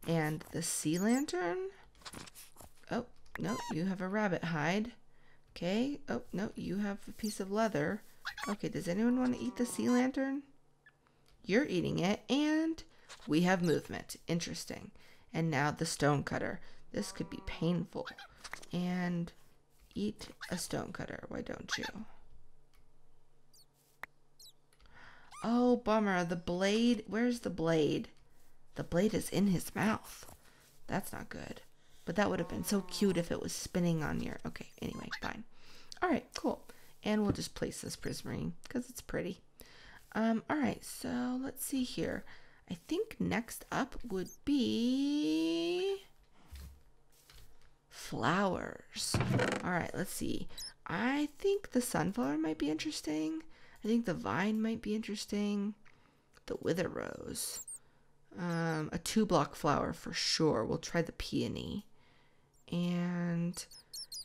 And the sea lantern. Oh, no, you have a rabbit hide. Okay. Oh, no, you have a piece of leather. Okay, does anyone want to eat the sea lantern? You're eating it, and we have movement. Interesting. And now the stone cutter. This could be painful. And eat a stone cutter. Why don't you? Oh, bummer. The blade. Where's the blade? The blade is in his mouth. That's not good. But that would have been so cute if it was spinning on your. Okay, anyway, fine. All right, cool. And we'll just place this prismarine because it's pretty. Um, all right, so let's see here. I think next up would be flowers. All right, let's see. I think the sunflower might be interesting. I think the vine might be interesting. The wither rose. Um, a two block flower for sure. We'll try the peony. And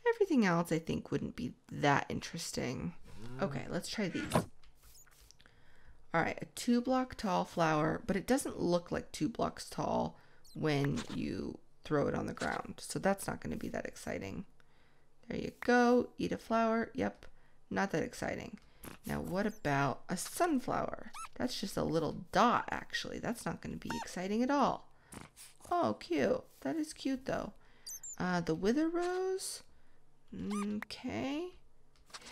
everything else I think wouldn't be that interesting. Okay, let's try these. All right, a two block tall flower, but it doesn't look like two blocks tall when you throw it on the ground. So that's not going to be that exciting. There you go. Eat a flower. Yep, not that exciting. Now, what about a sunflower? That's just a little dot, actually. That's not going to be exciting at all. Oh, cute. That is cute, though. Uh, the wither rose. Okay.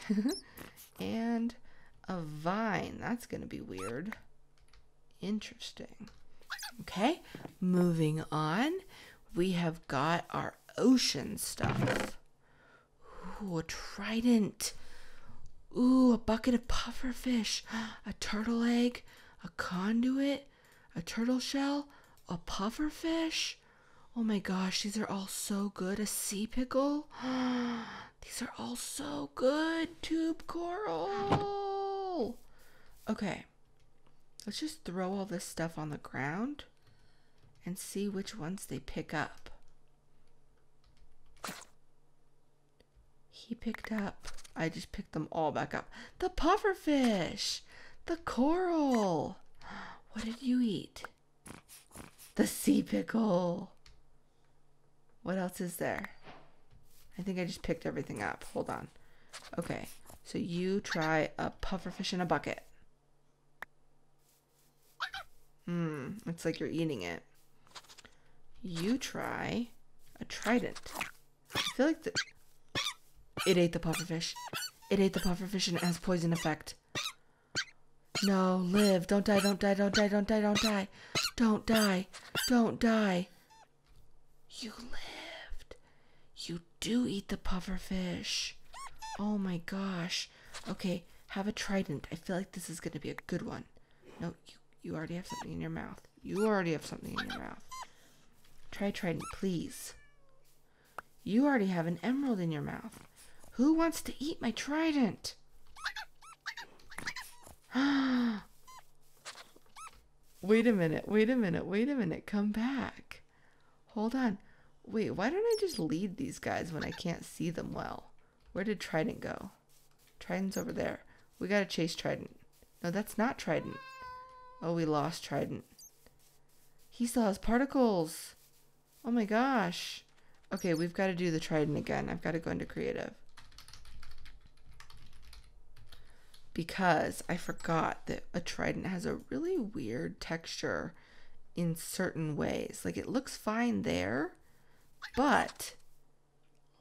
and a vine. That's going to be weird. Interesting. Okay, moving on. We have got our ocean stuff. Ooh, a trident. Ooh, a bucket of pufferfish, a turtle egg, a conduit, a turtle shell, a pufferfish. Oh my gosh, these are all so good. A sea pickle. these are all so good. Tube coral. Okay, let's just throw all this stuff on the ground and see which ones they pick up. He picked up I just picked them all back up. The pufferfish, the coral. What did you eat? The sea pickle. What else is there? I think I just picked everything up. Hold on. Okay, so you try a pufferfish in a bucket. Hmm, it's like you're eating it. You try a trident. I feel like the it ate the pufferfish. It ate the pufferfish and it has poison effect. No, live. Don't die, don't die, don't die, don't die, don't die. Don't die. Don't die. You lived. You do eat the pufferfish. Oh my gosh. Okay, have a trident. I feel like this is going to be a good one. No, you, you already have something in your mouth. You already have something in your mouth. Try trident, please. You already have an emerald in your mouth. Who wants to eat my trident? wait a minute, wait a minute, wait a minute. Come back. Hold on. Wait, why don't I just lead these guys when I can't see them well? Where did Trident go? Trident's over there. We gotta chase Trident. No, that's not Trident. Oh, we lost Trident. He still has particles. Oh my gosh. Okay, we've got to do the Trident again. I've got to go into creative. Because I forgot that a Trident has a really weird texture in certain ways. Like it looks fine there, but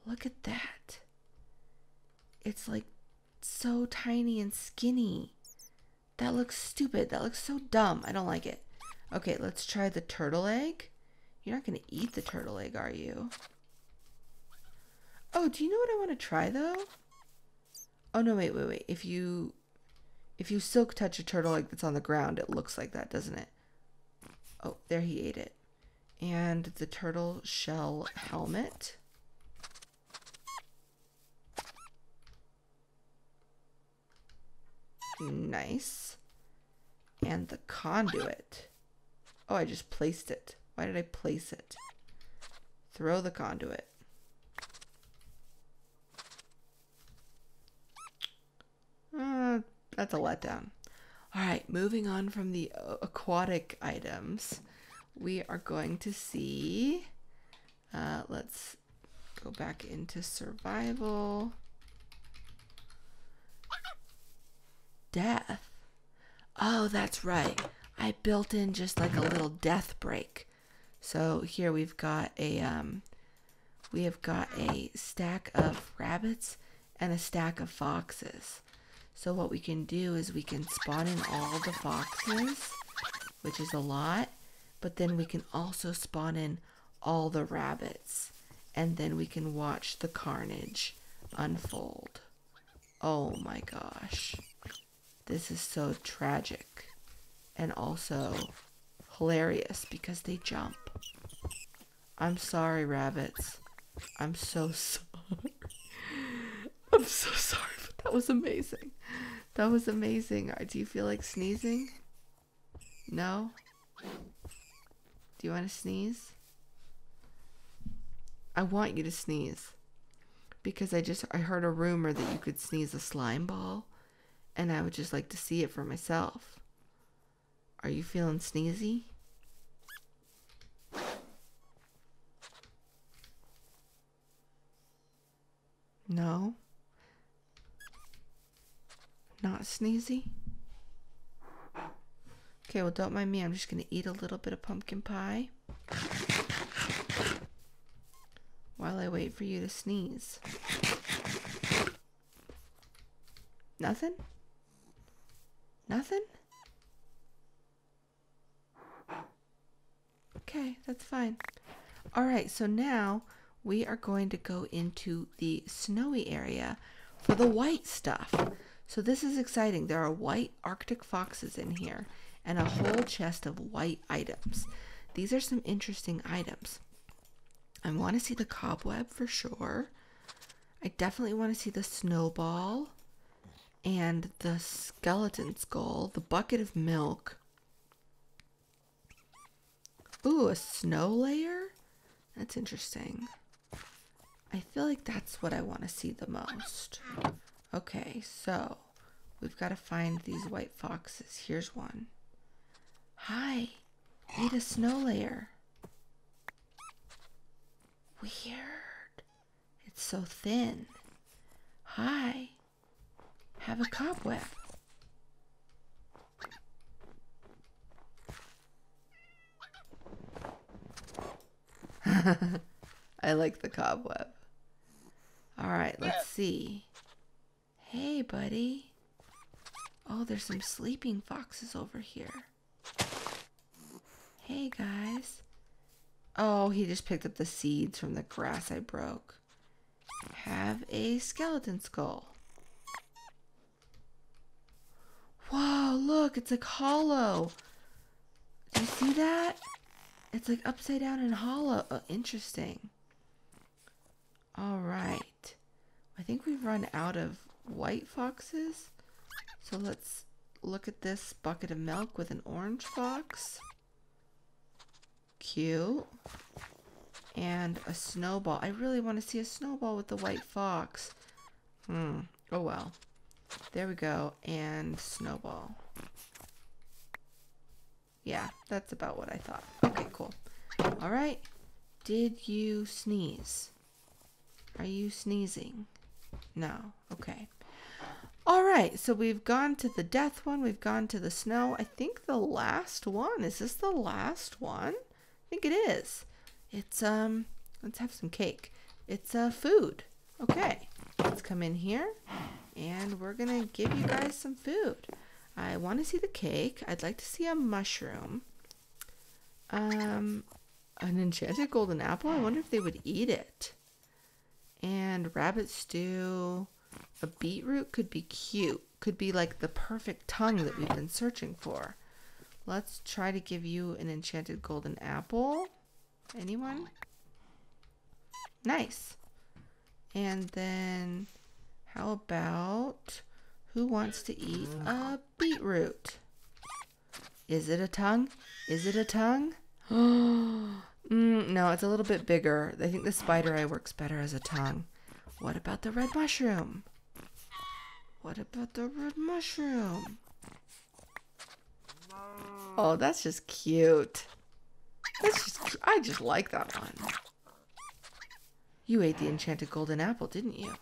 look at that. It's like so tiny and skinny. That looks stupid. That looks so dumb. I don't like it. Okay, let's try the turtle egg. You're not going to eat the turtle egg, are you? Oh, do you know what I want to try though? Oh no, wait, wait, wait. If you if you silk touch a turtle egg that's on the ground, it looks like that, doesn't it? Oh, there he ate it. And the turtle shell helmet. Nice. And the conduit. Oh, I just placed it. Why did I place it? Throw the conduit. Uh, that's a letdown. All right, moving on from the uh, aquatic items, we are going to see. Uh, let's go back into survival. Death. Oh, that's right. I built in just like a little death break. So here we've got a um, we have got a stack of rabbits and a stack of foxes. So what we can do is we can spawn in all the foxes, which is a lot, but then we can also spawn in all the rabbits and then we can watch the carnage unfold. Oh my gosh. This is so tragic and also hilarious because they jump. I'm sorry, rabbits. I'm so sorry. I'm so sorry, but that was amazing. That was amazing. Uh, do you feel like sneezing? No? Do you want to sneeze? I want you to sneeze. Because I just I heard a rumor that you could sneeze a slime ball and I would just like to see it for myself. Are you feeling sneezy? No? Not sneezy? Okay, well, don't mind me. I'm just going to eat a little bit of pumpkin pie while I wait for you to sneeze. Nothing? Nothing? Okay, that's fine. All right, so now we are going to go into the snowy area for the white stuff. So this is exciting. There are white Arctic foxes in here and a whole chest of white items. These are some interesting items. I want to see the cobweb for sure. I definitely want to see the snowball and the skeleton skull, the bucket of milk. Ooh, a snow layer? That's interesting. I feel like that's what I want to see the most. Okay, so we've got to find these white foxes. Here's one. Hi, need a snow layer. Weird. It's so thin. Hi, have a cobweb. I like the cobweb. All right, let's see. Hey, buddy. Oh, there's some sleeping foxes over here. Hey, guys. Oh, he just picked up the seeds from the grass I broke. Have a skeleton skull. Whoa, look, it's like hollow. Do you see that? It's like upside down and hollow. Oh, interesting. All right. I think we've run out of white foxes. So let's look at this bucket of milk with an orange fox. Cute. And a snowball. I really want to see a snowball with the white fox. Hmm. Oh well. There we go. And snowball. Yeah, that's about what I thought. Okay, cool. All right. Did you sneeze? Are you sneezing? No. Okay. All right. So we've gone to the death one. We've gone to the snow. I think the last one. Is this the last one? I think it is. It's, um, let's have some cake. It's, uh, food. Okay. Let's come in here and we're to give you guys some food. I want to see the cake. I'd like to see a mushroom. Um, an enchanted golden apple. I wonder if they would eat it. And rabbit stew. A beetroot could be cute. Could be like the perfect tongue that we've been searching for. Let's try to give you an enchanted golden apple. Anyone? Nice. And then how about who wants to eat a beetroot? Is it a tongue? Is it a tongue? mm, no, it's a little bit bigger. I think the spider eye works better as a tongue. What about the red mushroom? What about the red mushroom? Oh, that's just cute. That's just, I just like that one. You ate the enchanted golden apple, didn't you?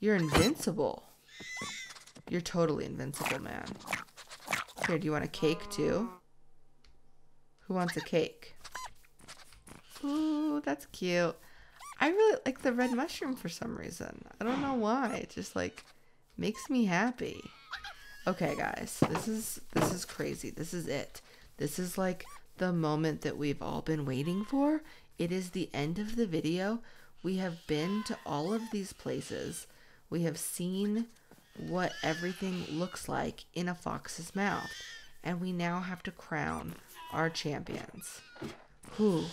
You're invincible. You're totally invincible, man. Here, do you want a cake too? Who wants a cake? Ooh, that's cute. I really like the red mushroom for some reason. I don't know why. It just like makes me happy. Okay, guys. This is this is crazy. This is it. This is like the moment that we've all been waiting for. It is the end of the video. We have been to all of these places. We have seen what everything looks like in a fox's mouth. And we now have to crown our champions. Whew.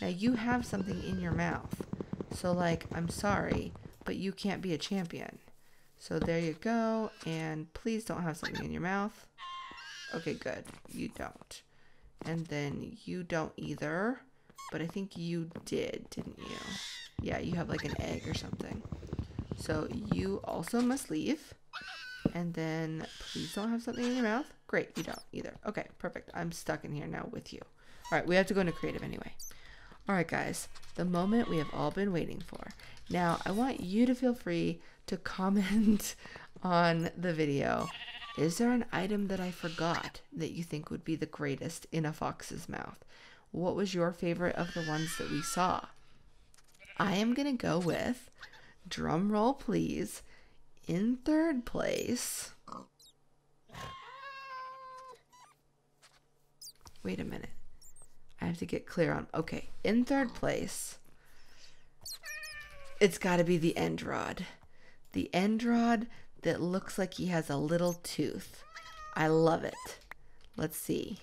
Now you have something in your mouth. So, like, I'm sorry, but you can't be a champion. So there you go. And please don't have something in your mouth. Okay, good. You don't. And then you don't either. But I think you did, didn't you? Yeah, you have like an egg or something. So you also must leave. And then please don't have something in your mouth. Great, you don't either. Okay, perfect. I'm stuck in here now with you. All right, we have to go into creative anyway. All right, guys, the moment we have all been waiting for. Now, I want you to feel free to comment on the video. Is there an item that I forgot that you think would be the greatest in a fox's mouth? What was your favorite of the ones that we saw? I am going to go with, drum roll please, in third place. Wait a minute. I have to get clear on. Okay, in third place, it's got to be the end rod. The end rod that looks like he has a little tooth. I love it. Let's see.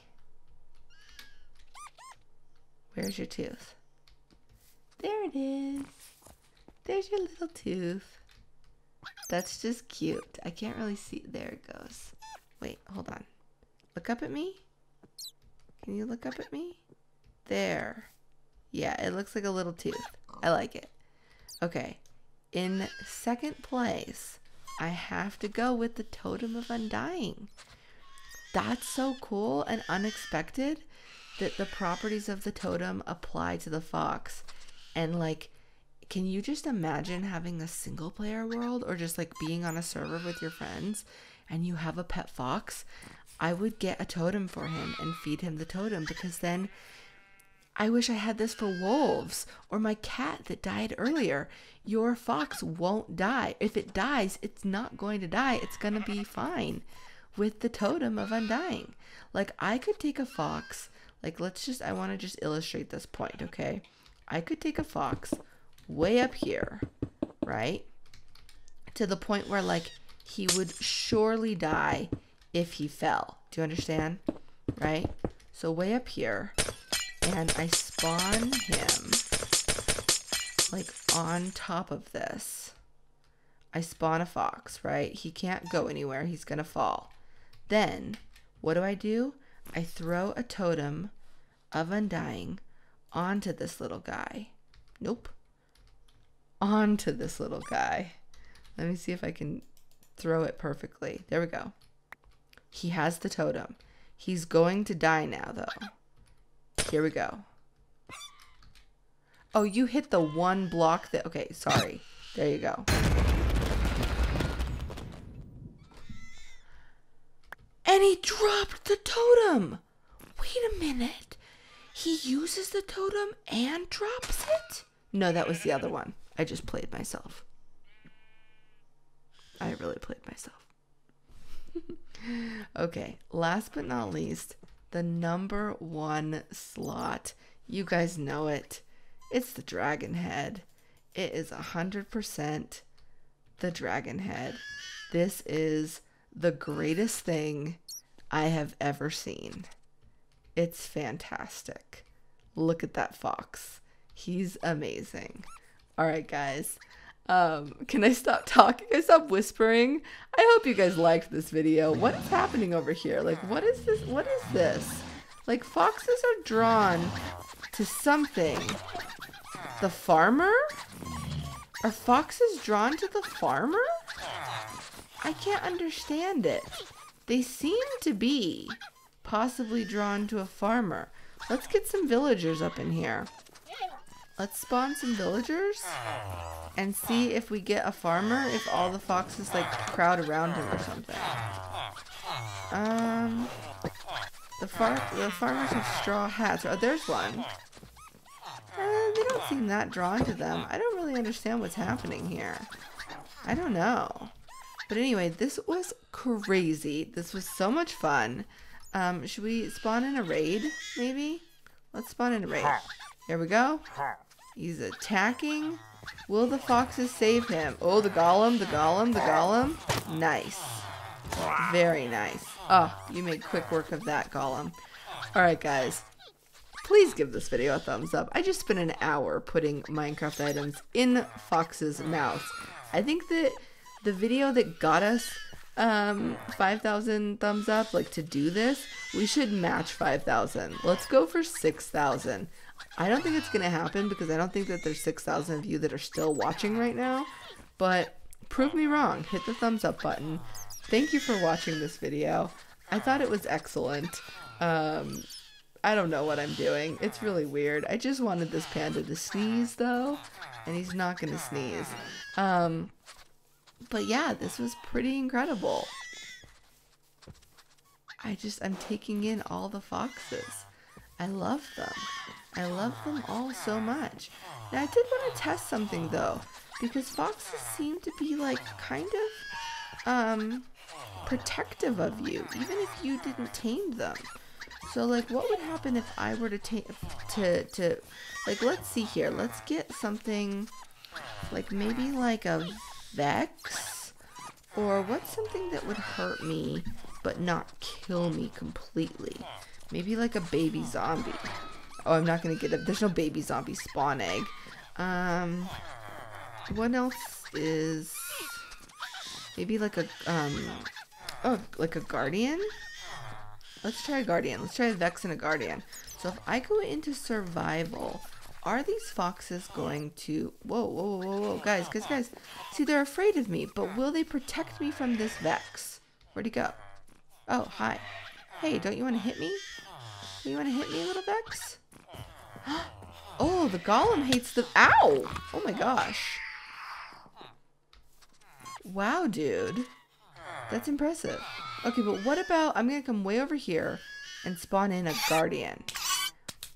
Where's your tooth? There it is. There's your little tooth. That's just cute. I can't really see. There it goes. Wait, hold on. Look up at me. Can you look up at me? There. Yeah, it looks like a little tooth. I like it. Okay. In second place, I have to go with the Totem of Undying. That's so cool and unexpected that the properties of the totem apply to the fox. And like can you just imagine having a single player world or just like being on a server with your friends and you have a pet fox? I would get a totem for him and feed him the totem because then I wish I had this for wolves or my cat that died earlier. Your fox won't die. If it dies, it's not going to die. It's going to be fine with the totem of undying. Like I could take a fox, like let's just I want to just illustrate this point, okay? I could take a fox way up here, right? To the point where like he would surely die if he fell. Do you understand? Right? So way up here and I spawn him like on top of this. I spawn a fox, right? He can't go anywhere. He's going to fall. Then, what do I do? I throw a totem of undying onto this little guy. Nope. Onto this little guy. Let me see if I can throw it perfectly. There we go. He has the totem. He's going to die now, though. Here we go. Oh, you hit the one block that... Okay, sorry. There you go. And he dropped the totem. Wait a minute. He uses the totem and drops it? No, that was the other one. I just played myself. I really played myself. okay, last but not least, the number one slot. You guys know it. It's the dragon head. It is 100% the dragon head. This is the greatest thing I have ever seen. It's fantastic. Look at that fox. He's amazing. All right, guys. Um, can I stop talking? Can I stop whispering? I hope you guys liked this video. What is happening over here? Like, what is this? What is this? Like, foxes are drawn to something. The farmer? Are foxes drawn to the farmer? I can't understand it. They seem to be possibly drawn to a farmer. Let's get some villagers up in here. Let's spawn some villagers and see if we get a farmer, if all the foxes like crowd around him or something. Um, the far the farmers have straw hats. Oh, there's one. Uh, they don't seem that drawn to them. I don't really understand what's happening here. I don't know. But anyway, this was crazy. This was so much fun. Um, should we spawn in a raid, maybe? Let's spawn in a raid. Here we go. He's attacking. Will the foxes save him? Oh, the golem, the golem, the golem. Nice. Very nice. Oh, you made quick work of that, golem. Alright, guys please give this video a thumbs up. I just spent an hour putting Minecraft items in Fox's mouth. I think that the video that got us um 5,000 thumbs up, like to do this, we should match 5,000. Let's go for 6,000. I don't think it's going to happen because I don't think that there's 6,000 of you that are still watching right now, but prove me wrong. Hit the thumbs up button. Thank you for watching this video. I thought it was excellent. Um, I don't know what I'm doing. It's really weird. I just wanted this panda to sneeze though, and he's not gonna sneeze. Um, but yeah, this was pretty incredible. I just, I'm taking in all the foxes. I love them. I love them all so much. Now I did want to test something though, because foxes seem to be like kind of, um, protective of you, even if you didn't tame them. So like what would happen if I were to take to to like let's see here. Let's get something like maybe like a vex or what's something that would hurt me but not kill me completely. Maybe like a baby zombie. Oh, I'm not to get it. There's no baby zombie spawn egg. Um what else is maybe like a um oh, like a guardian? Let's try a guardian. Let's try a vex and a guardian. So if I go into survival, are these foxes going to... Whoa, whoa, whoa, whoa, guys, guys, guys. See, they're afraid of me, but will they protect me from this vex? Where'd he go? Oh, hi. Hey, don't you want to hit me? Do you want to hit me, little vex? Oh, the golem hates the... Ow! Oh my gosh. Wow, dude. That's impressive. Okay, but what about, I'm to come way over here and spawn in a guardian.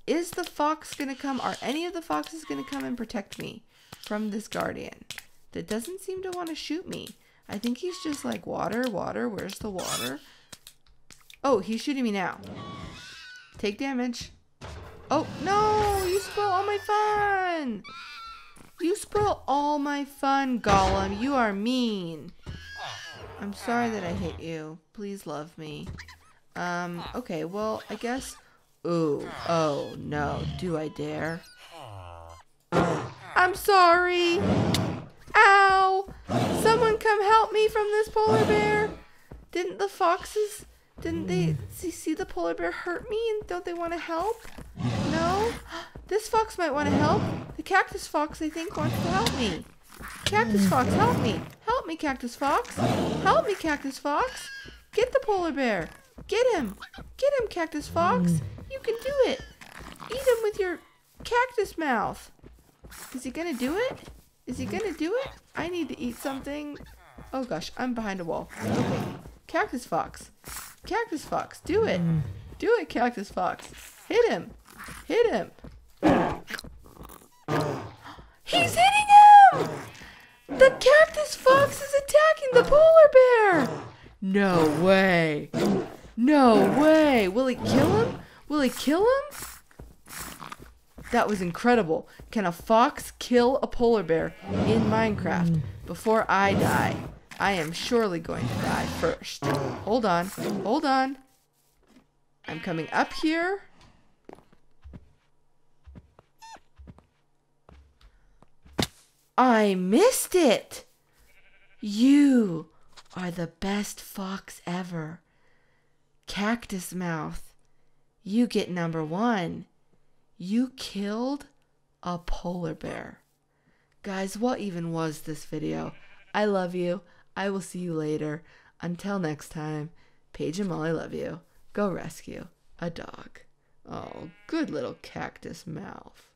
Is the fox to come, are any of the foxes to come and protect me from this guardian that doesn't seem to want to shoot me? I think he's just like, water, water, where's the water? Oh, he's shooting me now. Take damage. Oh, no, you spoil all my fun. You spoil all my fun, Golem. You are mean. I'm sorry that I hit you. Please love me. Um, okay, well, I guess... Ooh, oh, no. Do I dare? I'm sorry! Ow! Someone come help me from this polar bear? Didn't the foxes, didn't they see, the polar bear hurt me and don't they want to help? No? This fox might want to help. The cactus fox, I think, wants to help me. Cactus fox, help me. Help me, cactus fox. Help me, cactus fox. Get the polar bear. Get him. Get him, cactus fox. You can do it. Eat him with your cactus mouth. Is he gonna do it? Is he gonna do it? I need to eat something. Oh gosh, I'm behind a wall. Okay. Cactus fox. Cactus fox, do it. Mm. Do it, cactus fox. Hit him. Hit him. He's hitting him! The cactus fox is attacking the polar bear! No way. No way. Will he kill him? Will he kill him? That was incredible. Can a fox kill a polar bear in Minecraft mm. before I die? I am surely going to die first. Hold on. Hold on. I'm coming up here. I missed it. You are the best fox ever. Cactus Mouth, you get number one. You killed a polar bear. Guys, what even was this video? I love you. I will see you later. Until next time, Paige and Molly love you. Go rescue a dog. Oh, good little cactus mouth.